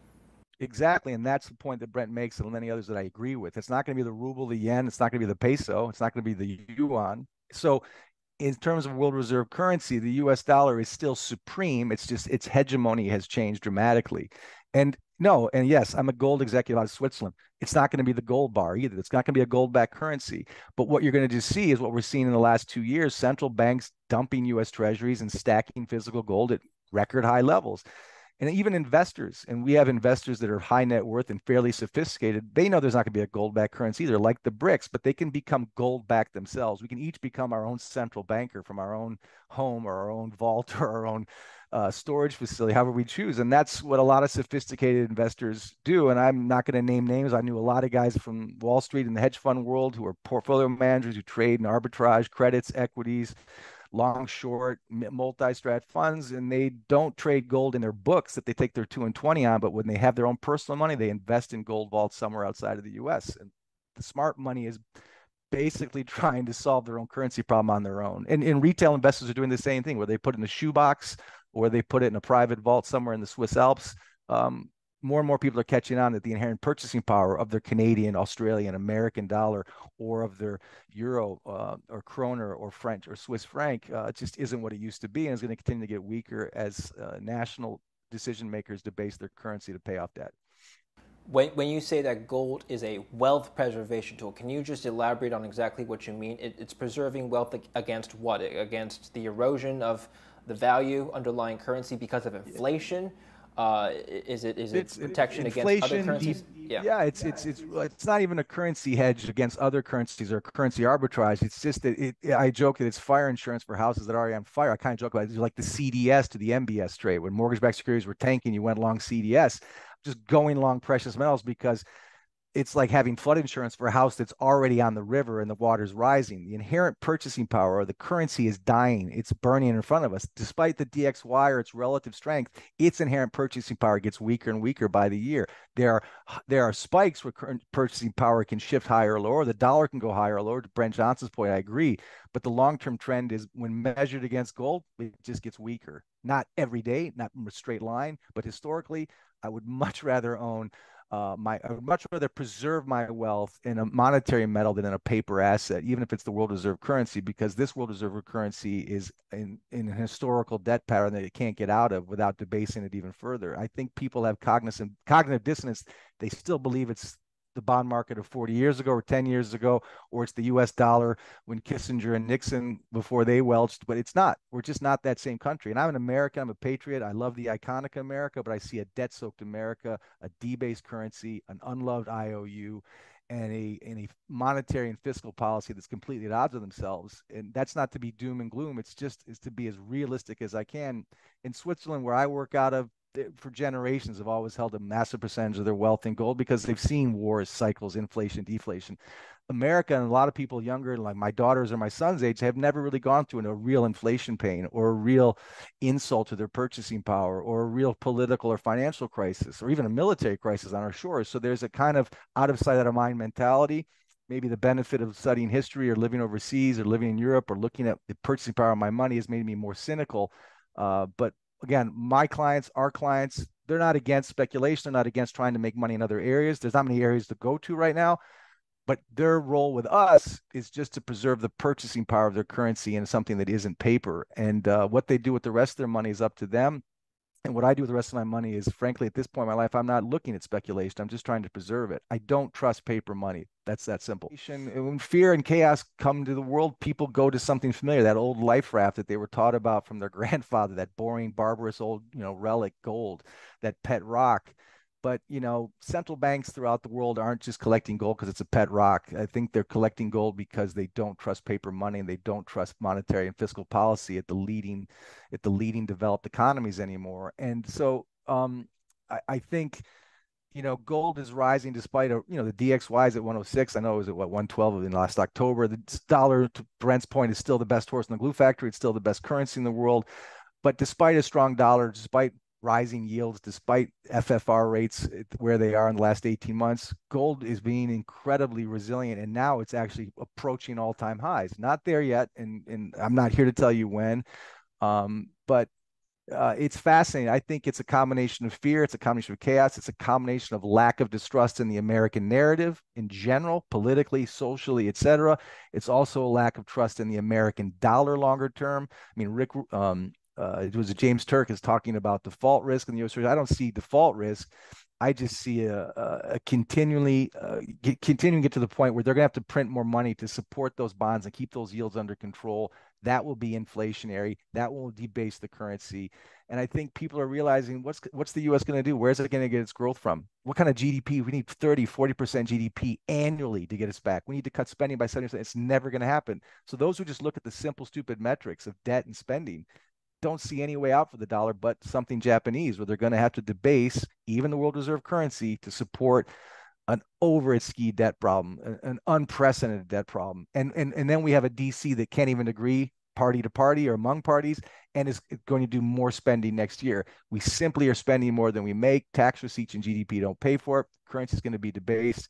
Exactly, and that's the point that Brent makes, and many others that I agree with. It's not going to be the ruble, the yen. It's not going to be the peso. It's not going to be the yuan. So, in terms of world reserve currency, the U.S. dollar is still supreme. It's just its hegemony has changed dramatically, and no, and yes, I'm a gold executive out of Switzerland. It's not going to be the gold bar either. It's not going to be a gold backed currency. But what you're going to just see is what we're seeing in the last two years central banks dumping US treasuries and stacking physical gold at record high levels. And even investors, and we have investors that are high net worth and fairly sophisticated, they know there's not going to be a gold backed currency either, like the BRICS, but they can become gold backed themselves. We can each become our own central banker from our own home or our own vault or our own uh, storage facility, however we choose. And that's what a lot of sophisticated investors do. And I'm not going to name names. I knew a lot of guys from Wall Street and the hedge fund world who are portfolio managers who trade and arbitrage, credits, equities, long, short, multi-strat funds, and they don't trade gold in their books that they take their two and 20 on. But when they have their own personal money, they invest in gold vaults somewhere outside of the US. And the smart money is basically trying to solve their own currency problem on their own. And, and retail investors are doing the same thing where they put in a shoebox or they put it in a private vault somewhere in the Swiss Alps. Um, more and more people are catching on that the inherent purchasing power of their Canadian, Australian, American dollar, or of their euro uh, or kroner or French or Swiss franc uh, just isn't what it used to be, and is going to continue to get weaker as uh, national decision makers debase their currency to pay off debt. When, when you say that gold is a wealth preservation tool, can you just elaborate on exactly what you mean? It, it's preserving wealth against what? Against the erosion of the value underlying currency because of inflation? Uh, is it is it it's, protection against other currencies? yeah. yeah, it's it's it's it's not even a currency hedge against other currencies or currency arbitrage. It's just that it, I joke that it's fire insurance for houses that are already on fire. I kind of joke about it. It's like the CDS to the MBS trade when mortgage-backed securities were tanking, you went long CDS, just going long precious metals because it's like having flood insurance for a house that's already on the river and the water's rising. The inherent purchasing power of the currency is dying. It's burning in front of us. Despite the DXY or its relative strength, its inherent purchasing power gets weaker and weaker by the year. There are there are spikes where current purchasing power can shift higher or lower. The dollar can go higher or lower. To Brent Johnson's point, I agree. But the long-term trend is when measured against gold, it just gets weaker. Not every day, not in a straight line, but historically, I would much rather own uh, my I would much rather preserve my wealth in a monetary metal than in a paper asset, even if it's the world reserve currency, because this world reserve currency is in, in a historical debt pattern that it can't get out of without debasing it even further. I think people have cognizant cognitive dissonance. They still believe it's the bond market of 40 years ago or 10 years ago, or it's the US dollar when Kissinger and Nixon before they welched, but it's not. We're just not that same country. And I'm an American, I'm a patriot. I love the iconic America, but I see a debt soaked America, a debased currency, an unloved IOU. And a, and a monetary and fiscal policy that's completely at odds with themselves. And that's not to be doom and gloom. It's just is to be as realistic as I can. In Switzerland, where I work out of, for generations have always held a massive percentage of their wealth in gold because they've seen wars, cycles, inflation, deflation. America and a lot of people younger, like my daughters or my son's age, have never really gone through a real inflation pain or a real insult to their purchasing power or a real political or financial crisis or even a military crisis on our shores. So there's a kind of out of sight, out of mind mentality. Maybe the benefit of studying history or living overseas or living in Europe or looking at the purchasing power of my money has made me more cynical. Uh, but again, my clients, our clients, they're not against speculation. They're not against trying to make money in other areas. There's not many areas to go to right now. But their role with us is just to preserve the purchasing power of their currency in something that isn't paper. And uh, what they do with the rest of their money is up to them. And what I do with the rest of my money is, frankly, at this point in my life, I'm not looking at speculation. I'm just trying to preserve it. I don't trust paper money. That's that simple. When fear and chaos come to the world, people go to something familiar. That old life raft that they were taught about from their grandfather, that boring, barbarous old, you know, relic gold, that pet rock but you know central banks throughout the world aren't just collecting gold because it's a pet rock. I think they're collecting gold because they don't trust paper money and they don't trust monetary and fiscal policy at the leading at the leading developed economies anymore. And so um, I, I, think you know gold is rising despite a you know the dxy is at 106 i know it was at what 112 in last october. The dollar to brent's point is still the best horse in the glue factory. It's still the best currency in the world. But despite a strong dollar despite rising yields despite FFR rates where they are in the last 18 months. Gold is being incredibly resilient, and now it's actually approaching all time highs. Not there yet, and, and I'm not here to tell you when, um, but uh, it's fascinating. I think it's a combination of fear, it's a combination of chaos, it's a combination of lack of distrust in the American narrative in general, politically, socially, etc. It's also a lack of trust in the American dollar longer term. I mean, Rick um, uh, it was James Turk is talking about default risk in the U.S. I don't see default risk. I just see a, a continually uh, get, continuing to get to the point where they're going to have to print more money to support those bonds and keep those yields under control. That will be inflationary. That will debase the currency. And I think people are realizing what's what's the U.S. going to do? Where's it going to get its growth from? What kind of GDP? We need 30, 40% GDP annually to get us back. We need to cut spending by 70%. It's never going to happen. So those who just look at the simple, stupid metrics of debt and spending, don't see any way out for the dollar but something Japanese, where they're going to have to debase even the world reserve currency to support an over ski debt problem, an unprecedented debt problem. And, and, and then we have a DC that can't even agree party to party or among parties and is going to do more spending next year. We simply are spending more than we make. Tax receipts and GDP don't pay for it. Currency is going to be debased.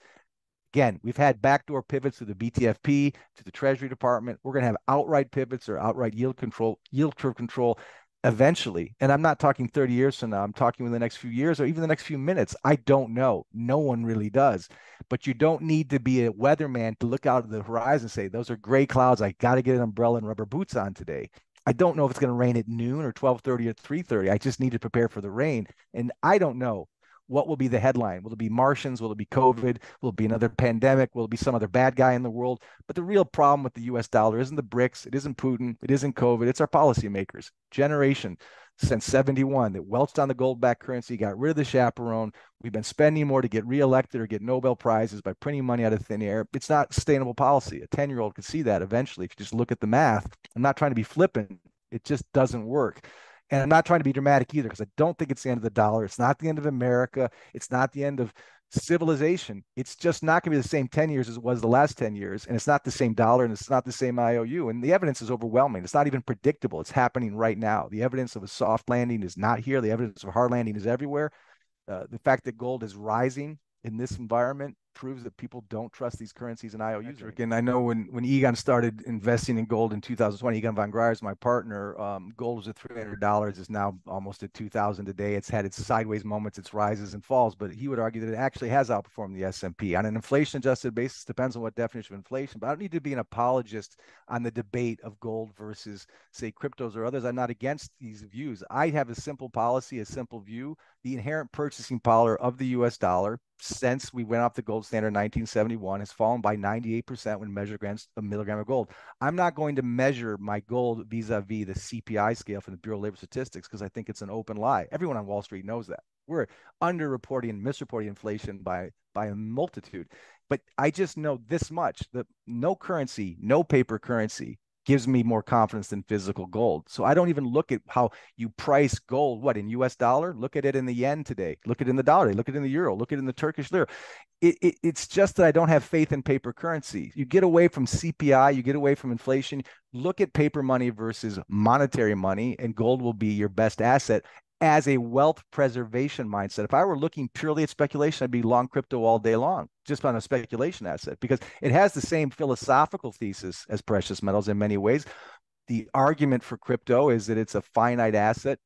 Again, we've had backdoor pivots to the BTFP, to the Treasury Department. We're going to have outright pivots or outright yield control, yield curve control eventually. And I'm not talking 30 years from now. I'm talking in the next few years or even the next few minutes. I don't know. No one really does. But you don't need to be a weatherman to look out at the horizon and say, those are gray clouds. I got to get an umbrella and rubber boots on today. I don't know if it's going to rain at noon or 12:30 or 3:30. I just need to prepare for the rain. And I don't know what will be the headline? Will it be Martians? Will it be COVID? Will it be another pandemic? Will it be some other bad guy in the world? But the real problem with the US dollar isn't the BRICS, it isn't Putin, it isn't COVID, it's our policymakers. Generation. since 71 that welched on the gold backed currency, got rid of the chaperone. We've been spending more to get reelected or get Nobel Prizes by printing money out of thin air. It's not sustainable policy. A 10 year old could see that eventually if you just look at the math. I'm not trying to be flippant, it just doesn't work. And I'm not trying to be dramatic either because I don't think it's the end of the dollar. It's not the end of America. It's not the end of civilization. It's just not going to be the same 10 years as it was the last 10 years. And it's not the same dollar and it's not the same IOU. And the evidence is overwhelming. It's not even predictable. It's happening right now. The evidence of a soft landing is not here. The evidence of a hard landing is everywhere. Uh, the fact that gold is rising in this environment proves that people don't trust these currencies and IOUs. And I know when when Egon started investing in gold in 2020, Egon von Greyerz my partner. Um, gold was at $300. It's now almost at 2,000 today. It's had its sideways moments, its rises and falls, but he would argue that it actually has outperformed the S&P on an inflation-adjusted basis. Depends on what definition of inflation. But I don't need to be an apologist on the debate of gold versus say cryptos or others. I'm not against these views. I have a simple policy, a simple view. The inherent purchasing power of the U.S. dollar since we went off the gold standard 1971 has fallen by 98% when measured against a milligram of gold. I'm not going to measure my gold vis-a-vis the CPI scale from the Bureau of Labor Statistics because I think it's an open lie. Everyone on Wall Street knows that. We're underreporting and misreporting inflation by by a multitude. But I just know this much that no currency, no paper currency gives me more confidence than physical gold. So I don't even look at how you price gold. What in U.S. dollar? Look at it in the yen today. Look at it in the dollar. Look at it in the euro. Look at it in the Turkish lira. It, it, it's just that I don't have faith in paper currency. You get away from CPI. You get away from inflation. Look at paper money versus monetary money, and gold will be your best asset as a wealth preservation mindset. If I were looking purely at speculation, I'd be long crypto all day long, just on a speculation asset, because it has the same philosophical thesis as precious metals in many ways. The argument for crypto is that it's a finite asset,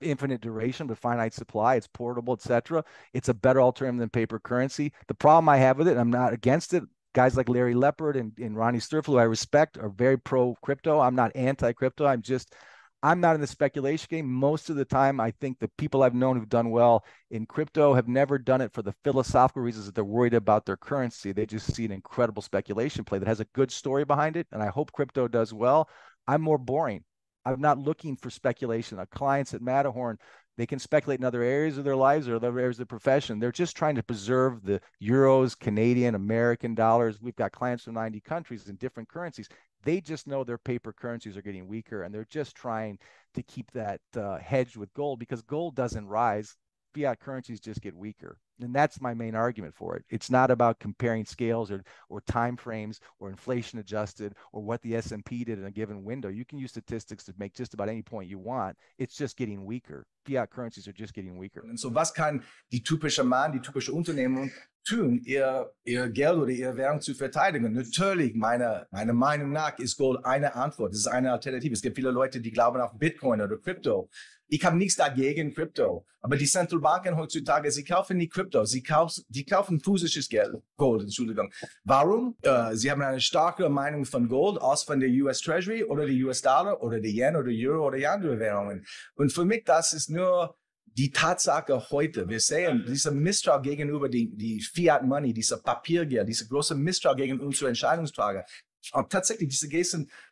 infinite duration, but finite supply. It's portable, etc. It's a better alternative than paper currency. The problem I have with it, I'm not against it. Guys like Larry Lepard and, and Ronnie Stoeferle, who I respect, are very pro crypto. I'm not anti crypto. I'm just I'm not in the speculation game. Most of the time, I think the people I've known who've done well in crypto have never done it for the philosophical reasons that they're worried about their currency. They just see an incredible speculation play that has a good story behind it. And I hope crypto does well. I'm more boring. I'm not looking for speculation. Our clients at Matterhorn, they can speculate in other areas of their lives or other areas of their profession. They're just trying to preserve the euros, Canadian, American dollars. We've got clients from 90 countries in different currencies. They just know their paper currencies are getting weaker, and they're just trying to keep that uh, hedged with gold because gold doesn't rise. Fiat currencies just get weaker, and that's my main argument for it. It's not about comparing scales or or time frames or inflation adjusted or what the S&P did in a given window. You can use statistics to make just about any point you want. It's just getting weaker. Fiat currencies are just getting weaker. Und so was kann die typische Mann, die typische Unternehmung tun, ihr, ihr Geld oder ihre Währung zu verteidigen. Natürlich, meine, meine Meinung nach ist Gold eine Antwort. Es ist eine Alternative. Es gibt viele Leute, die glauben auf Bitcoin oder Krypto. Ich habe nichts dagegen Krypto. Aber die Zentralbanken heutzutage, sie kaufen nicht Krypto. Sie kaufen, die kaufen physisches Geld. Gold, Entschuldigung. Warum? Äh, sie haben eine starke Meinung von Gold aus von der US Treasury oder der US Dollar oder der Yen oder Euro oder die andere Währungen. Und für mich, das ist nur die Tatsache heute, wir sehen dieser Misstrauen gegenüber die, die Fiat Money, dieser Papiergeld, diese große Misstrauen gegen unsere Entscheidungsträger. Und tatsächlich diese,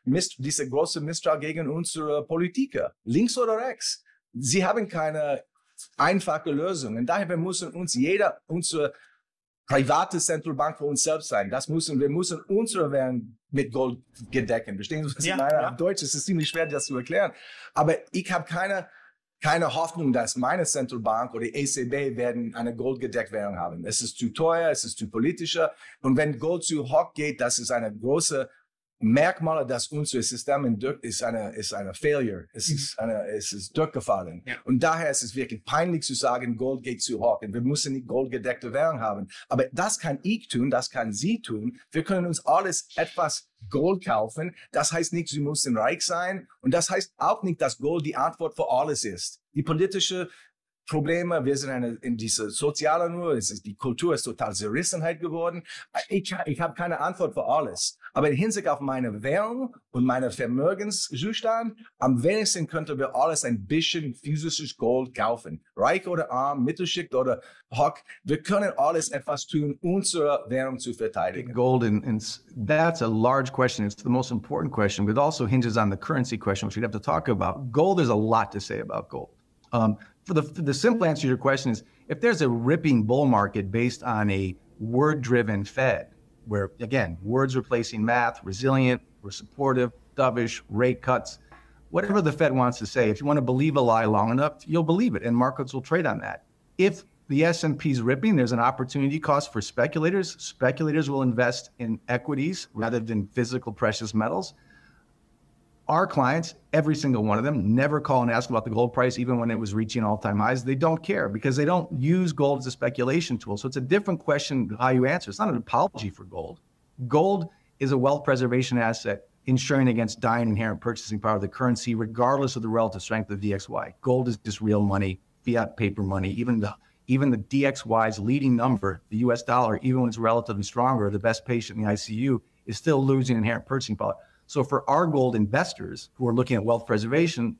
diese große Misstrauen gegen unsere Politiker, links oder rechts. Sie haben keine einfache Lösung. Und daher wir müssen uns jeder unsere private Zentralbank für uns selbst sein. Das müssen wir müssen unsere Währung mit Gold gedecken. Verstehen Sie, was ja, ich meine? Ja. Auf Deutsch ist es ziemlich schwer, das zu erklären. Aber ich habe keine keine Hoffnung, dass meine Zentralbank oder die ECB werden eine goldgedeckte Währung haben. Es ist zu teuer, es ist zu politischer. Und wenn Gold zu hoch geht, das ist eine große Merkmale, dass unser System ist eine, ist eine Failure. Es mhm. ist eine, es ist durchgefallen. Ja. Und daher ist es wirklich peinlich zu sagen, Gold geht zu und wir müssen nicht goldgedeckte Währung haben. Aber das kann ich tun, das kann Sie tun. Wir können uns alles etwas Gold kaufen. Das heißt nicht, Sie müssen reich sein. Und das heißt auch nicht, dass Gold die Antwort für alles ist. Die politische Probleme. Wir sind eine, in diese soziale nur, es ist, die Kultur ist total Zerrissenheit geworden. Ich, ich habe keine Antwort für alles. Aber in Hinsicht auf meine Währung und meine Vermögenszustand, am wenigsten könnten wir alles ein bisschen physisches Gold kaufen. Reich oder arm, Mittelschicht oder Hock. Wir können alles etwas tun, unsere Währung zu verteidigen. Gold, and, and that's a large question. It's the most important question, but it also hinges on the currency question, which we'd have to talk about. Gold, there's a lot to say about gold. Um, for the, the simple answer to your question is if there's a ripping bull market based on a word driven Fed, where again, words replacing math, resilient, we're supportive, dovish, rate cuts, whatever the Fed wants to say, if you want to believe a lie long enough, you'll believe it and markets will trade on that. If the S&P is ripping, there's an opportunity cost for speculators. Speculators will invest in equities rather than physical precious metals our clients, every single one of them, never call and ask about the gold price, even when it was reaching all time highs. They don't care because they don't use gold as a speculation tool. So it's a different question how you answer. It's not an apology for gold. Gold is a wealth preservation asset ensuring against dying inherent purchasing power of the currency, regardless of the relative strength of DXY. Gold is just real money, fiat paper money. Even the even the DXY's leading number, the US dollar, even when it's relatively stronger, the best patient in the ICU is still losing inherent purchasing power. So for our gold investors who are looking at wealth preservation,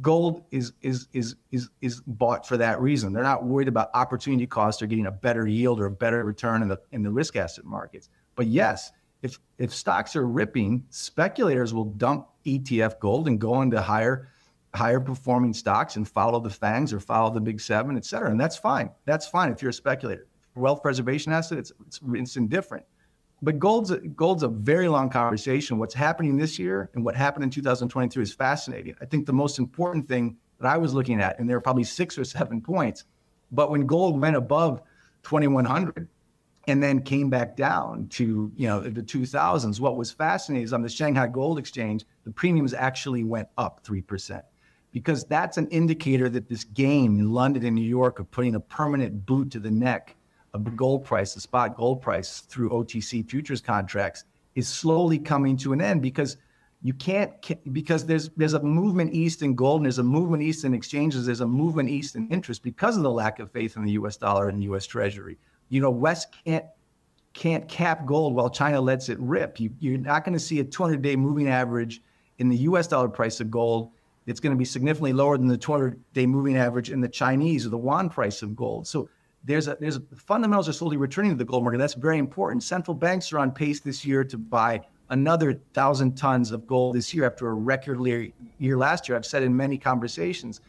gold is is is is is bought for that reason. They're not worried about opportunity costs or getting a better yield or a better return in the in the risk asset markets. But yes, if if stocks are ripping, speculators will dump ETF gold and go into higher higher performing stocks and follow the fangs or follow the big seven, et cetera. And that's fine. That's fine if you're a speculator. For wealth preservation asset, it's, it's, it's indifferent. But gold's gold's a very long conversation. What's happening this year and what happened in 2022 is fascinating. I think the most important thing that I was looking at, and there are probably six or seven points, but when gold went above 2100 and then came back down to you know the 2000s, what was fascinating is on the Shanghai Gold Exchange, the premiums actually went up three percent because that's an indicator that this game in London and New York of putting a permanent boot to the neck gold price, the spot gold price through OTC futures contracts is slowly coming to an end because you can't because there's there's a movement east in gold and there's a movement east in exchanges there's a movement east in interest because of the lack of faith in the US dollar and the US treasury. You know west can't can't cap gold while China lets it rip. You, you're not going to see a 200 day moving average in the US dollar price of gold. It's going to be significantly lower than the 200 day moving average in the Chinese or the yuan price of gold. So there's a there's a, fundamentals are slowly returning to the gold market. That's very important. Central banks are on pace this year to buy another thousand tons of gold this year after a record year last year. I've said in many conversations.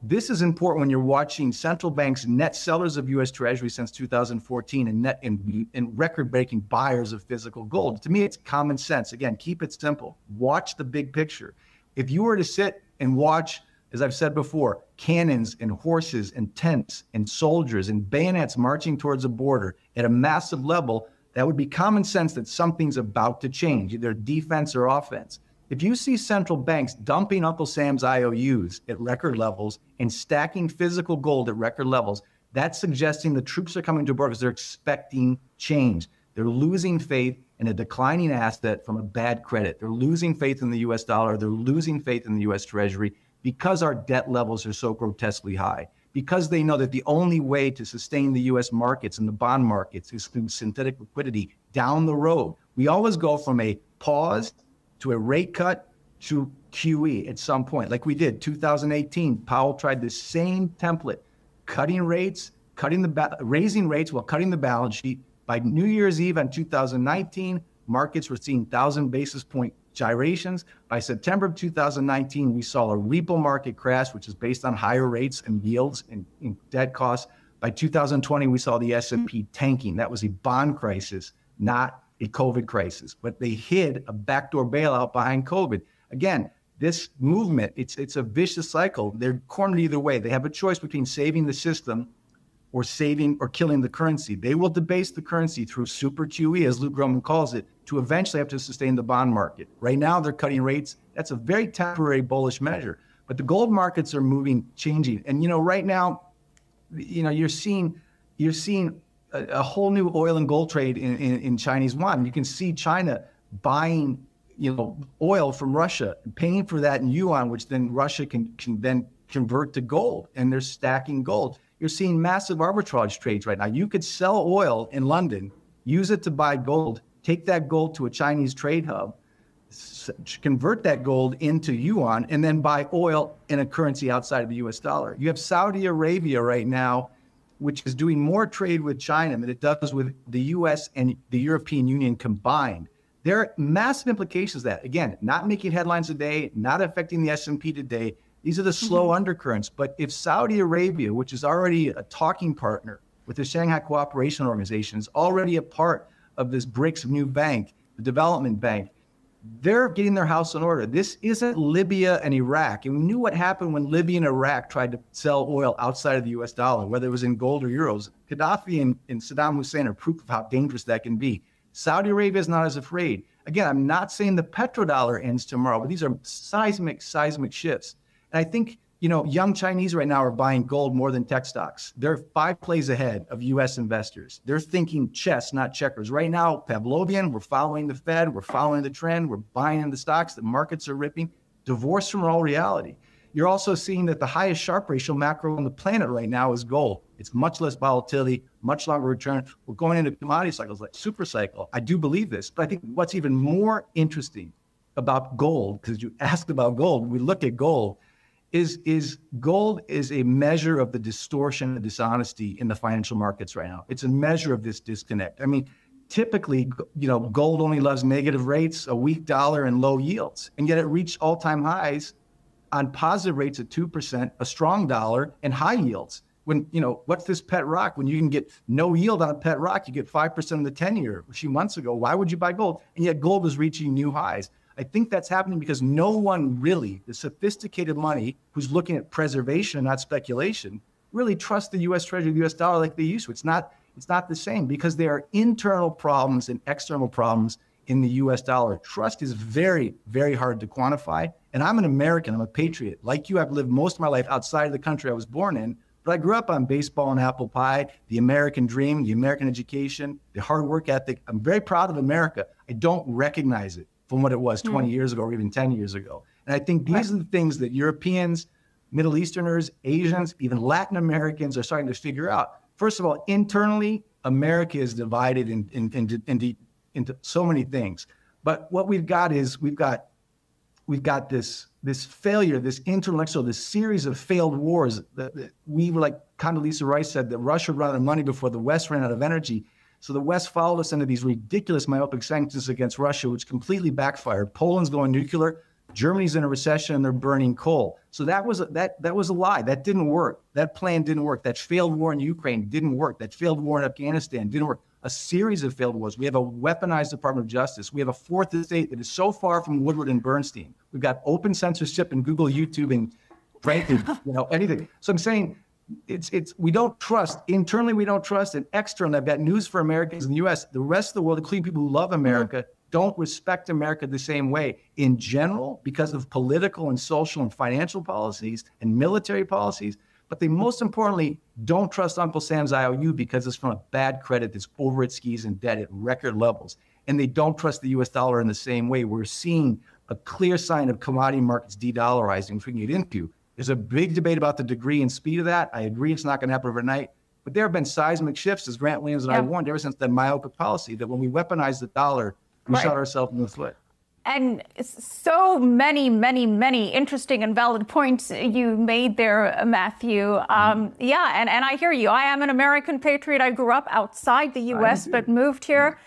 This is important when you're watching central banks net sellers of U.S. Treasury since 2014 and net and, and record-breaking buyers of physical gold. To me, it's common sense. Again, keep it simple. Watch the big picture. If you were to sit and watch as I've said before, cannons and horses and tents and soldiers and bayonets marching towards a border at a massive level, that would be common sense that something's about to change, either defense or offense. If you see central banks dumping Uncle Sam's IOUs at record levels and stacking physical gold at record levels, that's suggesting the troops are coming to border because they're expecting change. They're losing faith in a declining asset from a bad credit. They're losing faith in the US dollar. They're losing faith in the US Treasury because our debt levels are so grotesquely high, because they know that the only way to sustain the US markets and the bond markets is through synthetic liquidity down the road. We always go from a pause to a rate cut to QE at some point, like we did 2018. Powell tried the same template, cutting rates, cutting the ba- raising rates while cutting the balance sheet. By New Year's Eve in 2019, markets were seeing thousand basis point gyrations. By September of 2019, we saw a repo market crash, which is based on higher rates and yields and, and debt costs. By 2020, we saw the S&P tanking. That was a bond crisis, not a COVID crisis. But they hid a backdoor bailout behind COVID. Again, this movement, it's it's a vicious cycle. They're cornered either way. They have a choice between saving the system or saving or killing the currency. They will debase the currency through super QE, as Luke Gromen calls it, to eventually have to sustain the bond market. Right now, they're cutting rates. That's a very temporary bullish measure. But the gold markets are moving, changing. And you know, right now, you know, you're seeing you're seeing a, a whole new oil and gold trade in, in, in Chinese yuan. You can see China buying you know oil from Russia, paying for that in yuan, which then Russia can can then convert to gold and they're stacking gold. You're seeing massive arbitrage trades right now. You could sell oil in London, use it to buy gold, take that gold to a Chinese trade hub, convert that gold into yuan, and then buy oil in a currency outside of the US dollar. You have Saudi Arabia right now, which is doing more trade with China than it does with the US and the European Union combined. There are massive implications that, again, not making headlines today, not affecting the S&P today. These are the slow mm-hmm. undercurrents. But if Saudi Arabia, which is already a talking partner with the Shanghai Cooperation Organization, is already a part of this BRICS new bank, the development bank, they're getting their house in order. This isn't Libya and Iraq. And we knew what happened when Libya and Iraq tried to sell oil outside of the US dollar, whether it was in gold or euros. Gaddafi and, and Saddam Hussein are proof of how dangerous that can be. Saudi Arabia is not as afraid. Again, I'm not saying the petrodollar ends tomorrow, but these are seismic, seismic shifts. And I think, you know, young Chinese right now are buying gold more than tech stocks. They're five plays ahead of US investors. They're thinking chess, not checkers. Right now, Pavlovian, we're following the Fed, we're following the trend, we're buying in the stocks, the markets are ripping, divorced from all reality. You're also seeing that the highest Sharpe ratio macro on the planet right now is gold. It's much less volatility, much longer return. We're going into commodity cycles like super cycle. I do believe this, but I think what's even more interesting about gold, because you asked about gold, we look at gold, is is gold is a measure of the distortion and dishonesty in the financial markets right now. It's a measure of this disconnect. I mean, typically, you know, gold only loves negative rates, a weak dollar, and low yields, and yet it reached all-time highs on positive rates at two percent, a strong dollar, and high yields. When you know what's this pet rock? When you can get no yield on a pet rock, you get five percent in the ten-year. A few months ago, why would you buy gold? And yet, gold is reaching new highs. I think that's happening because no one really, the sophisticated money who's looking at preservation, and not speculation, really trusts the U.S. Treasury, the U.S. dollar like they used to. It's not. It's not the same because there are internal problems and external problems in the U.S. dollar. Trust is very, very hard to quantify. And I'm an American. I'm a patriot. Like you, I've lived most of my life outside of the country I was born in. But I grew up on baseball and apple pie, the American dream, the American education, the hard work ethic. I'm very proud of America. I don't recognize it from what it was 20 mm. years ago or even 10 years ago. And I think these are the things that Europeans, Middle Easterners, Asians, even Latin Americans are starting to figure out. First of all, internally, America is divided in, in, in, into, into so many things. But what we've got is we've got we've got this this failure, this intellectual, this series of failed wars that, that we were like Condoleezza Rice said that Russia ran out of money before the West ran out of energy. So the West followed us into these ridiculous myopic sanctions against Russia, which completely backfired. Poland's going nuclear. Germany's in a recession and they're burning coal. So that was a, that that was a lie. That didn't work. That plan didn't work. That failed war in Ukraine didn't work. That failed war in Afghanistan didn't work. A series of failed wars. We have a weaponized Department of Justice. We have a fourth estate that is so far from Woodward and Bernstein. We've got open censorship in Google, YouTube, and frankly, you know, anything. So I'm saying it's it's we don't trust internally we don't trust and externally i've got news for americans in the us the rest of the world including people who love america don't respect america the same way. In general because of political and social and financial policies and military policies but they most importantly don't trust uncle sam's iou because it's from a bad credit that's over its skis and debt at record levels. And they don't trust the us dollar in the same way. We're seeing a clear sign of commodity markets de-dollarizing which we can get into there's a big debate about the degree and speed of that. I agree it's not going to happen overnight. But there have been seismic shifts, as Grant Williams and yeah. I warned, ever since the myopic policy that when we weaponized the dollar, we right. shot ourselves in the foot. And so many, many, many interesting and valid points you made there, Matthew. Um, mm-hmm. yeah, and, and I hear you. I am an American patriot. I grew up outside the U.S., but moved here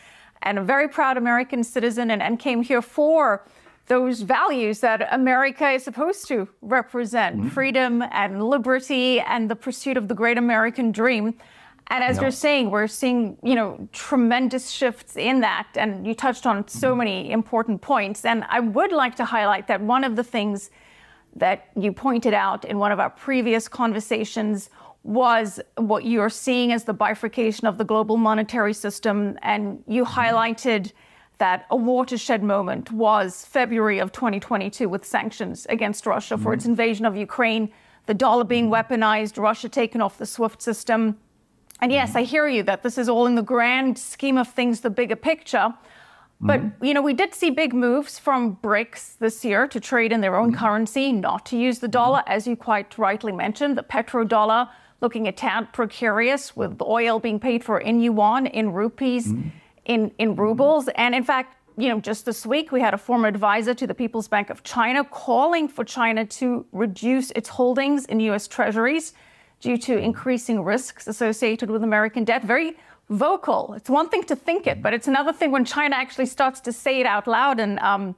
and a very proud American citizen and, and came here for those values that America is supposed to represent mm-hmm. freedom and liberty and the pursuit of the great American dream. And as you're saying, we're seeing, you know, tremendous shifts in that. And you touched on so mm-hmm. many important points. And I would like to highlight that one of the things that you pointed out in one of our previous conversations was what you're seeing as the bifurcation of the global monetary system. And you mm-hmm. highlighted that a watershed moment was February of 2022 with sanctions against Russia for its mm-hmm. invasion of Ukraine, the dollar being mm-hmm. weaponized, Russia taken off the SWIFT system. And yes, mm-hmm. I hear you that this is all in the grand scheme of things, the bigger picture. But mm-hmm. you know, we did see big moves from BRICS this year to trade in their own mm-hmm. currency, not to use the dollar, mm-hmm. as you quite rightly mentioned. The petrodollar looking a tad precarious, with oil being paid for in yuan, in rupees, mm-hmm. In in rubles, and in fact. You know, just this week we had a former advisor to the People's Bank of China calling for China to reduce its holdings in U.S. Treasuries due to increasing risks associated with American debt. Very vocal. It's one thing to think it, but it's another thing when China actually starts to say it out loud. And um,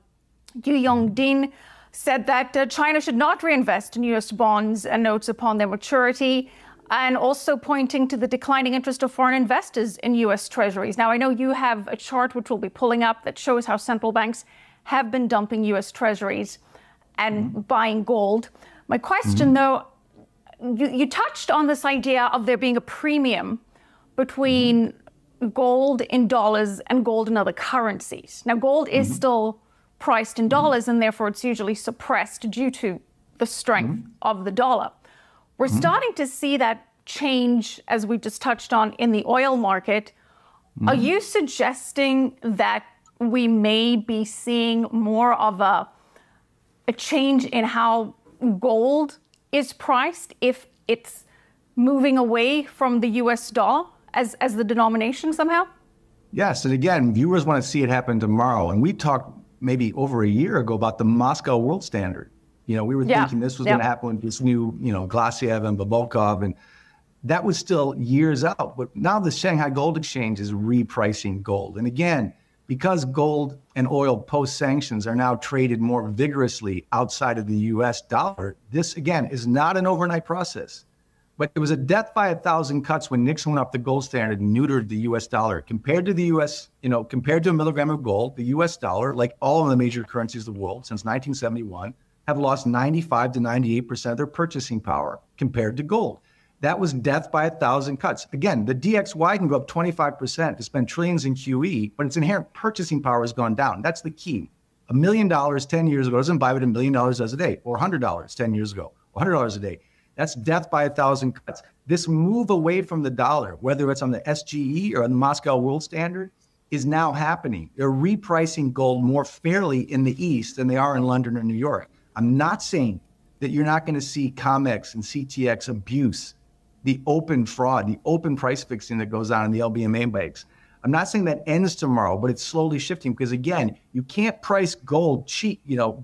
Yu Yongding said that uh, China should not reinvest in U.S. bonds and notes upon their maturity, and also pointing to the declining interest of foreign investors in U.S. treasuries. Now, I know you have a chart which we'll be pulling up that shows how central banks have been dumping U.S. treasuries and mm-hmm. buying gold. My question, mm-hmm. though, you, you touched on this idea of there being a premium between gold in dollars and gold in other currencies. Now, gold is mm-hmm. still priced in dollars, and therefore it's usually suppressed due to the strength mm-hmm. of the dollar. We're mm-hmm. starting to see that change, as we just touched on, in the oil market. Are you suggesting that we may be seeing more of a, a change in how gold is priced if it's moving away from the US dollar? as, as the denomination somehow? Yes. And again, viewers want to see it happen tomorrow. And we talked maybe over a year ago about the Moscow World Standard. You know, we were yeah. thinking this was going to happen with this new, you know, Glazyev and Babakov. And that was still years out. But now the Shanghai Gold Exchange is repricing gold. And again, because gold and oil post sanctions are now traded more vigorously outside of the US dollar, this again is not an overnight process. But it was a death by a thousand cuts when Nixon went up the gold standard and neutered the US dollar. Compared to the US, you know, compared to a milligram of gold, the US dollar, like all of the major currencies of the world since 1971, have lost 95 to 98% of their purchasing power compared to gold. That was death by a thousand cuts. Again, the DXY can go up 25% to spend trillions in QE, but its inherent purchasing power has gone down. That's the key. A million dollars 10 years ago doesn't buy what a million dollars does a day, or $100 10 years ago, $100 a day. That's death by a thousand cuts. This move away from the dollar, whether it's on the SGE or on the Moscow World Standard, is now happening. They're repricing gold more fairly in the East than they are in London or New York. I'm not saying that you're not going to see COMEX and CTX abuse the open fraud, the open price fixing that goes on in the LBMA banks. I'm not saying that ends tomorrow, but it's slowly shifting because again, you can't price gold cheap, you know,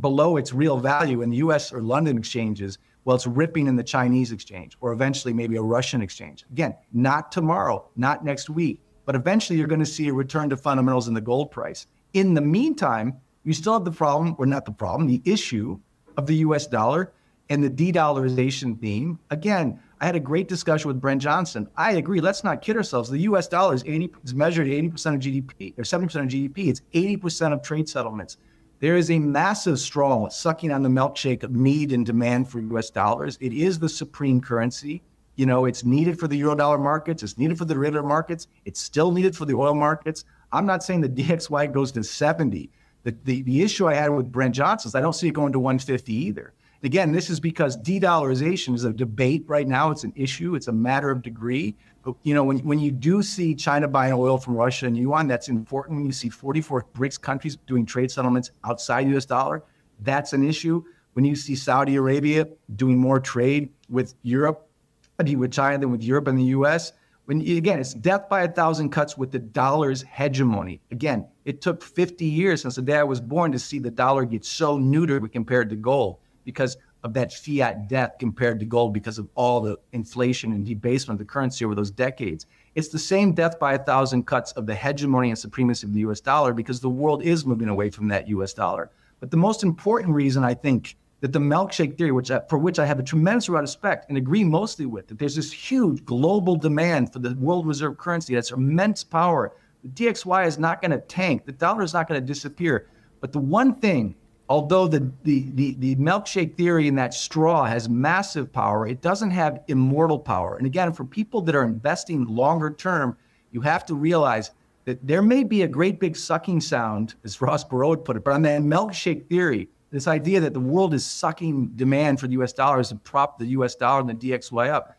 below its real value in the US or London exchanges well, it's ripping in the Chinese exchange or eventually maybe a Russian exchange. Again, not tomorrow, not next week, but eventually you're going to see a return to fundamentals in the gold price. In the meantime, you still have the problem, or not the problem, the issue of the US dollar and the de dollarization theme. Again, I had a great discussion with Brent Johnson. I agree. Let's not kid ourselves. The US dollar is, 80, is measured at 80% of GDP or 70% of GDP. It's 80% of trade settlements. There is a massive straw sucking on the milkshake of need and demand for US dollars. It is the supreme currency. You know, it's needed for the eurodollar markets, it's needed for the derivative markets, it's still needed for the oil markets. I'm not saying the DXY goes to 70. The, the, the issue I had with Brent Johnson is I don't see it going to 150 either. Again, this is because de-dollarization is a debate right now. It's an issue. It's a matter of degree. But you know, when, when you do see China buying oil from Russia and yuan, that's important. When you see 44 BRICS countries doing trade settlements outside U.S. dollar, that's an issue. When you see Saudi Arabia doing more trade with Europe, with China than with Europe and the U.S., when you, again, it's death by a thousand cuts with the dollar's hegemony. Again, it took 50 years since the day I was born to see the dollar get so neutered compared to gold because of that fiat death compared to gold because of all the inflation and debasement of the currency over those decades. It's the same death by a thousand cuts of the hegemony and supremacy of the US dollar because the world is moving away from that US dollar. But the most important reason I think that the milkshake theory, which I, for which I have a tremendous amount of respect and agree mostly with, that there's this huge global demand for the world reserve currency that's immense power. The DXY is not going to tank. The dollar is not going to disappear. But the one thing although the, the, the, the, milkshake theory and that straw has massive power, it doesn't have immortal power. And again, for people that are investing longer term, you have to realize that there may be a great big sucking sound, as Ross Perot put it, but on that milkshake theory, this idea that the world is sucking demand for the US dollar to prop the US dollar and the DXY up,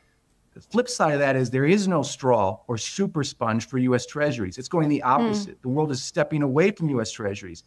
The flip side of that is there is no straw or super sponge for US Treasuries. It's going the opposite. Mm. The world is stepping away from US Treasuries.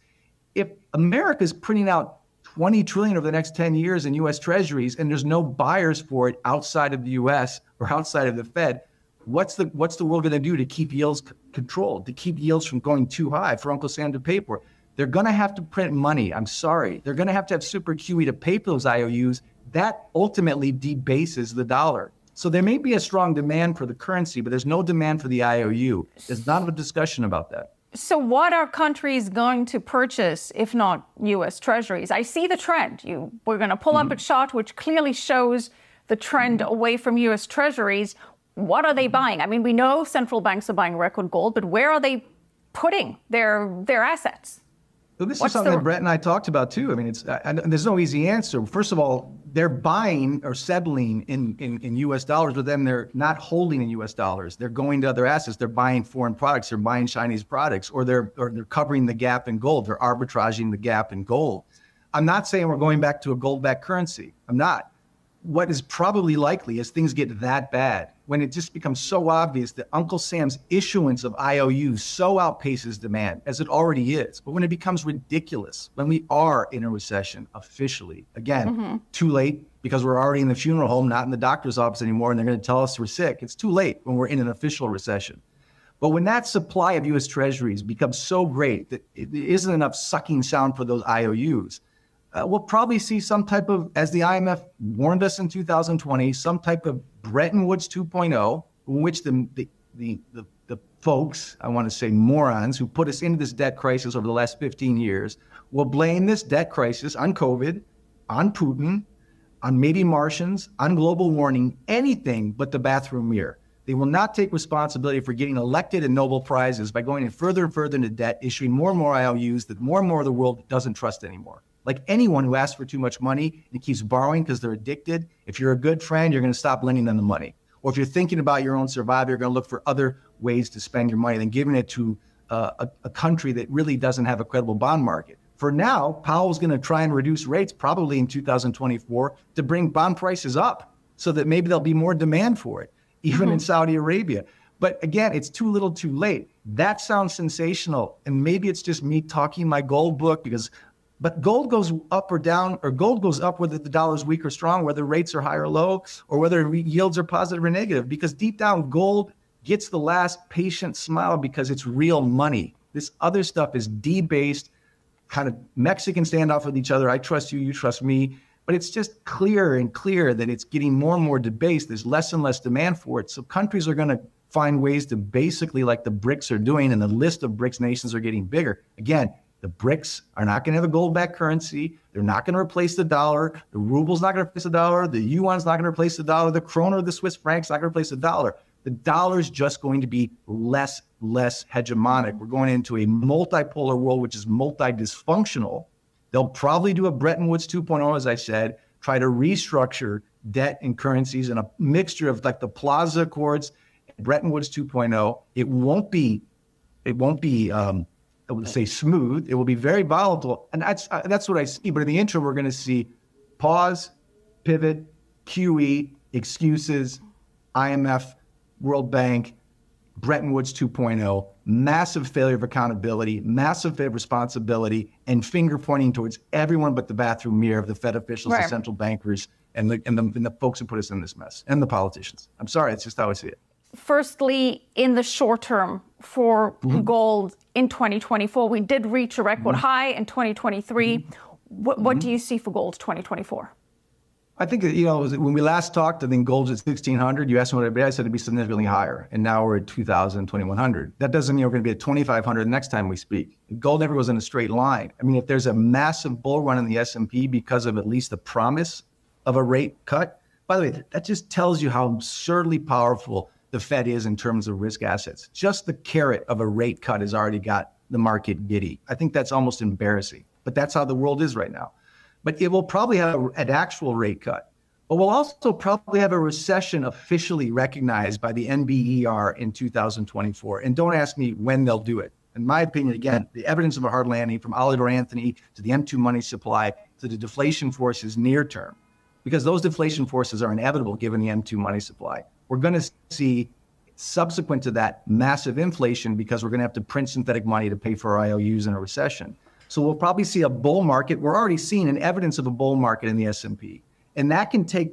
If America is printing out 20 trillion over the next 10 years in US Treasuries and there's no buyers for it outside of the US or outside of the Fed, what's the what's the world going to do to keep yields c- controlled, to keep yields from going too high for Uncle Sam to pay for? They're going to have to print money. I'm sorry. They're going to have to have super QE to pay for those IOUs. That ultimately debases the dollar. So there may be a strong demand for the currency, but there's no demand for the IOU. There's not a discussion about that. So, what are countries going to purchase if not U.S. Treasuries? I see the trend. You, we're going to pull mm-hmm. up a chart which clearly shows the trend away from U.S. Treasuries. What are they buying? I mean, we know central banks are buying record gold, but where are they putting their their assets? Well, this What's is something the... that Brent and I talked about too. I mean, it's there's no easy answer. First of all, they're buying or settling in, in, in U.S. dollars, but then they're not holding in U.S. dollars. They're going to other assets. They're buying foreign products. They're buying Chinese products, or they're or they're covering the gap in gold. They're arbitraging the gap in gold. I'm not saying we're going back to a gold-backed currency. I'm not. What is probably likely is things get that bad when it just becomes so obvious that Uncle Sam's issuance of IOUs so outpaces demand, as it already is. But when it becomes ridiculous, when we are in a recession officially, again, mm-hmm. too late because we're already in the funeral home, not in the doctor's office anymore, and they're going to tell us we're sick. It's too late when we're in an official recession. But when that supply of US Treasuries becomes so great that it isn't enough sucking sound for those IOUs, uh, we'll probably see some type of, as the IMF warned us in 2020, some type of Bretton Woods 2.0, in which the, the, the, the, the folks, I want to say morons, who put us into this debt crisis over the last 15 years will blame this debt crisis on COVID, on Putin, on maybe Martians, on global warming, anything but the bathroom mirror. They will not take responsibility for getting elected and Nobel Prizes by going in further and further into debt, issuing more and more IOUs that more and more of the world doesn't trust anymore. Like anyone who asks for too much money and keeps borrowing because they're addicted, if you're a good friend, you're going to stop lending them the money. Or if you're thinking about your own survival, you're going to look for other ways to spend your money than giving it to uh, a, a country that really doesn't have a credible bond market. For now, Powell's going to try and reduce rates probably in 2024 to bring bond prices up so that maybe there'll be more demand for it, even mm-hmm. in Saudi Arabia. But again, it's too little too late. That sounds sensational. And maybe it's just me talking my gold book because but gold goes up or down, or gold goes up whether the dollar is weak or strong, whether rates are high or low, or whether yields are positive or negative. Because deep down, gold gets the last patient smile because it's real money. This other stuff is debased, kind of Mexican standoff with each other. I trust you, you trust me. But it's just clear and clear that it's getting more and more debased. There's less and less demand for it. So countries are going to find ways to basically, like the BRICS are doing, and the list of BRICS nations are getting bigger. Again, the BRICS are not going to have a gold backed currency. They're not going to replace the dollar. The ruble's not going to replace the dollar. The yuan's not going to replace the dollar. The kroner, the Swiss franc's not going to replace the dollar. The dollar's just going to be less, less hegemonic. We're going into a multipolar world, which is multi dysfunctional. They'll probably do a Bretton Woods 2.0, as I said, try to restructure debt and currencies in a mixture of like the Plaza Accords, Bretton Woods 2.0. It won't be, it won't be um, I would say smooth. It will be very volatile, and that's uh, that's what I see. But in the interim, we're going to see pause, pivot, QE, excuses, IMF, World Bank, Bretton Woods 2.0, massive failure of accountability, massive failure of responsibility, and finger pointing towards everyone but the bathroom mirror of the Fed officials, right. the central bankers, and the, and the and the folks who put us in this mess, and the politicians. I'm sorry, it's just how I see it firstly, in the short term for mm-hmm. gold in 2024, we did reach a record mm-hmm. high in 2023. Mm-hmm. What, what do mm-hmm. you see for gold 2024? I think you know, when we last talked, I think gold's at 1600. You asked me what I'd be. I said it'd be significantly higher. And now we're at 2000, 2100. That doesn't mean we're going to be at 2500 the next time we speak. Gold never goes in a straight line. I mean, if there's a massive bull run in the S&P because of at least the promise of a rate cut, by the way, that just tells you how absurdly powerful the Fed is in terms of risk assets. Just the carrot of a rate cut has already got the market giddy. I think that's almost embarrassing, but that's how the world is right now. But it will probably have an actual rate cut. But we'll also probably have a recession officially recognized by the NBER in 2024. And don't ask me when they'll do it. In my opinion, again, the evidence of a hard landing from Oliver Anthony to the M2 money supply to the deflation forces near term, because those deflation forces are inevitable given the M2 money supply we're going to see subsequent to that massive inflation because we're going to have to print synthetic money to pay for our IOUs in a recession. So we'll probably see a bull market. We're already seeing an evidence of a bull market in the S&P. And that can take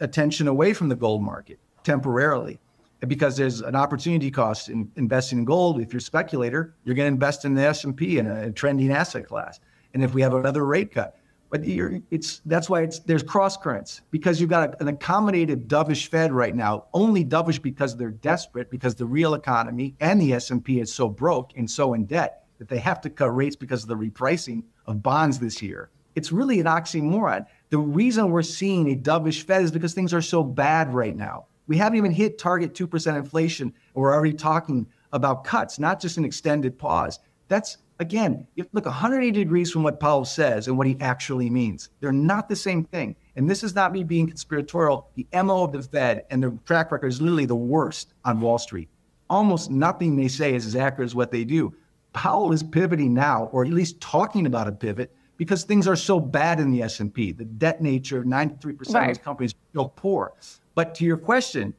attention away from the gold market temporarily because there's an opportunity cost in investing in gold. If you're a speculator, you're going to invest in the S&P in a, a trending asset class. And if we have another rate cut, but it's that's why it's there's cross currents because you've got an accommodated dovish Fed right now, only dovish because they're desperate because the real economy and the S&P is so broke and so in debt that they have to cut rates because of the repricing of bonds this year. It's really an oxymoron. The reason we're seeing a dovish Fed is because things are so bad right now. We haven't even hit target 2% inflation, and we're already talking about cuts, not just an extended pause. That's, again, you look 180 degrees from what Powell says and what he actually means. They're not the same thing. And this is not me being conspiratorial. The MO of the Fed and their track record is literally the worst on Wall Street. Almost nothing they say is as accurate as what they do. Powell is pivoting now, or at least talking about a pivot, because things are so bad in the S&P. The debt nature, 93% right. of these companies are so poor. But to your question,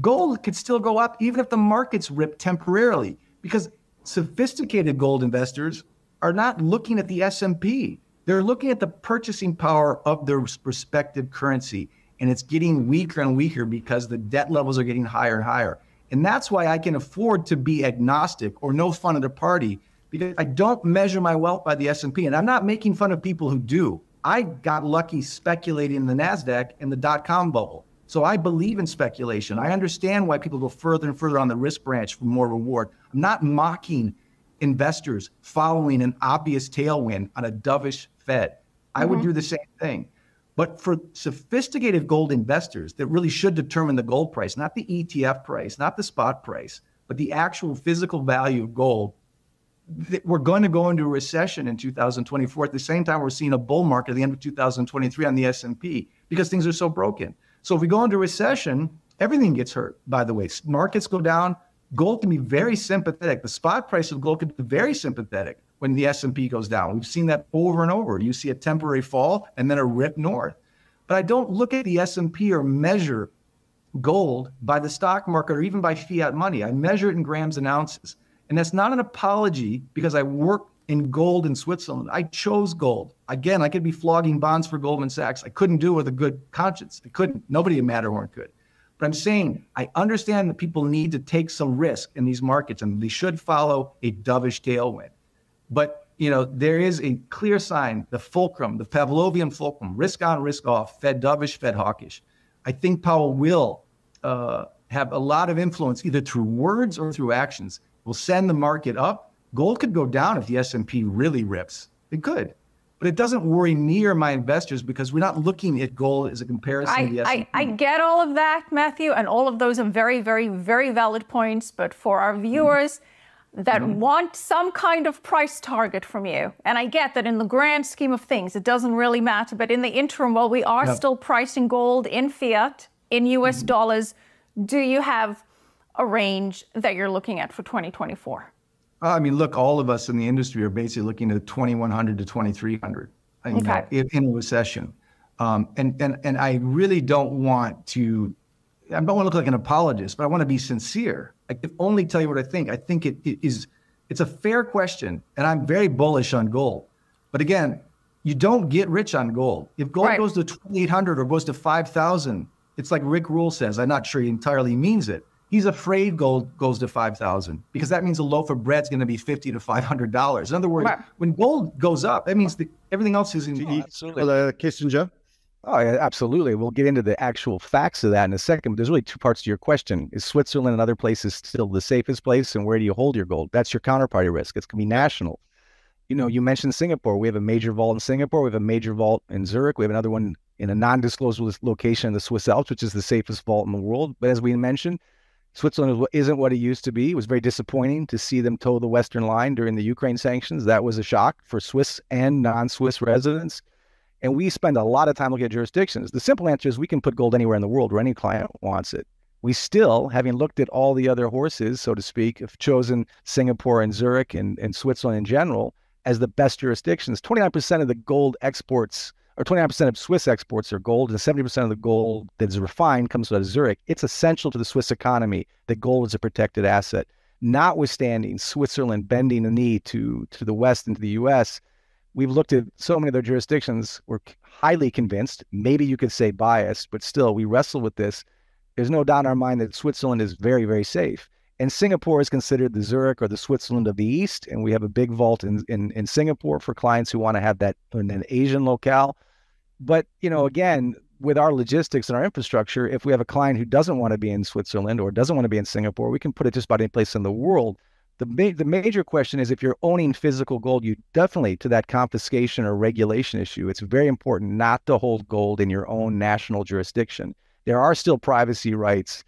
gold could still go up even if the markets rip temporarily because sophisticated gold investors are not looking at the S&P. They're looking at the purchasing power of their respective currency and it's getting weaker and weaker because the debt levels are getting higher and higher. And that's why I can afford to be agnostic or no fun at a party because I don't measure my wealth by the S&P and I'm not making fun of people who do. I got lucky speculating in the Nasdaq and the dot com bubble. So I believe in speculation. I understand why people go further and further on the risk branch for more reward. I'm not mocking investors following an obvious tailwind on a dovish Fed. I mm-hmm. would do the same thing. But for sophisticated gold investors that really should determine the gold price, not the ETF price, not the spot price, but the actual physical value of gold, we're going to go into a recession in 2024 at the same time we're seeing a bull market at the end of 2023 on the S&P because things are so broken. So if we go into recession, everything gets hurt, by the way. Markets go down. Gold can be very sympathetic. The spot price of gold can be very sympathetic when the S&P goes down. We've seen that over and over. You see a temporary fall and then a rip north. But I don't look at the S&P or measure gold by the stock market or even by fiat money. I measure it in grams and ounces. And that's not an apology because I work in gold in Switzerland. I chose gold. Again, I could be flogging bonds for Goldman Sachs. I couldn't do it with a good conscience. I couldn't. Nobody at Matterhorn could. But I'm saying I understand that people need to take some risk in these markets and they should follow a dovish tailwind. But you know, there is a clear sign, the fulcrum, the Pavlovian fulcrum, risk on, risk off, Fed dovish, Fed hawkish. I think Powell will uh, have a lot of influence either through words or through actions. Will send the market up Gold could go down if the S&P really rips. It could. But it doesn't worry me or my investors because we're not looking at gold as a comparison I, to the S&P. I, I get all of that, Matthew, and all of those are very, very, very valid points. But for our viewers mm-hmm. that mm-hmm. want some kind of price target from you, and I get that in the grand scheme of things, it doesn't really matter. But in the interim, while we are still pricing gold in fiat, in US mm-hmm. dollars, do you have a range that you're looking at for 2024? I mean, look, all of us in the industry are basically looking at 2100 to 2300 okay. know, in, a recession. Um, and, and, and I really don't want to, I don't want to look like an apologist, but I want to be sincere. I can only tell you what I think. I think it, it is, it's a fair question, and I'm very bullish on gold. But again, you don't get rich on gold. If gold right. goes to 2,800 or goes to 5,000, it's like Rick Rule says. I'm not sure he entirely means it. He's afraid gold goes to 5,000 because that means a loaf of bread's going to be 50 to $500. In other words, right. when gold goes up, that means the, everything else is in. Oh, absolutely. Uh, Kissinger? Oh, yeah, absolutely. We'll get into the actual facts of that in a second. But there's really two parts to your question. Is Switzerland and other places still the safest place? And where do you hold your gold? That's your counterparty risk. It's going to be national. You know, you mentioned Singapore. We have a major vault in Singapore. We have a major vault in Zurich. We have another one in a non-disclosed location in the Swiss Alps, which is the safest vault in the world. But as we mentioned, Switzerland isn't what it used to be. It was very disappointing to see them toe the Western line during the Ukraine sanctions. That was a shock for Swiss and non Swiss residents. And we spend a lot of time looking at jurisdictions. The simple answer is we can put gold anywhere in the world where any client wants it. We still, having looked at all the other horses, so to speak, have chosen Singapore and Zurich and, and Switzerland in general as the best jurisdictions. 29% of the gold exports or 29% of Swiss exports are gold, and 70% of the gold that is refined comes out of Zurich. It's essential to the Swiss economy that gold is a protected asset. Notwithstanding Switzerland bending the knee to, to the West and to the US, we've looked at so many other jurisdictions. We're highly convinced, maybe you could say biased, but still, we wrestle with this. There's no doubt in our mind that Switzerland is very, very safe. And Singapore is considered the Zurich or the Switzerland of the East. And we have a big vault in, in, in Singapore for clients who want to have that in an Asian locale. But, you know, mm-hmm. again, with our logistics and our infrastructure, if we have a client who doesn't want to be in Switzerland or doesn't want to be in Singapore, we can put it just about any place in the world. The, ma- the major question is if you're owning physical gold, you definitely, to that confiscation or regulation issue, it's very important not to hold gold in your own national jurisdiction. There are still privacy rights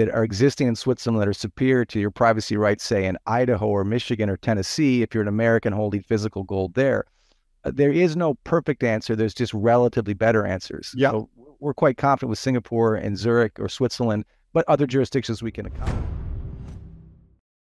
that are existing in Switzerland that are superior to your privacy rights, say in Idaho or Michigan or Tennessee, if you're an American holding physical gold there. Uh, there is no perfect answer. There's just relatively better answers. Yeah. So we're quite confident with Singapore and Zurich or Switzerland, but other jurisdictions we can account.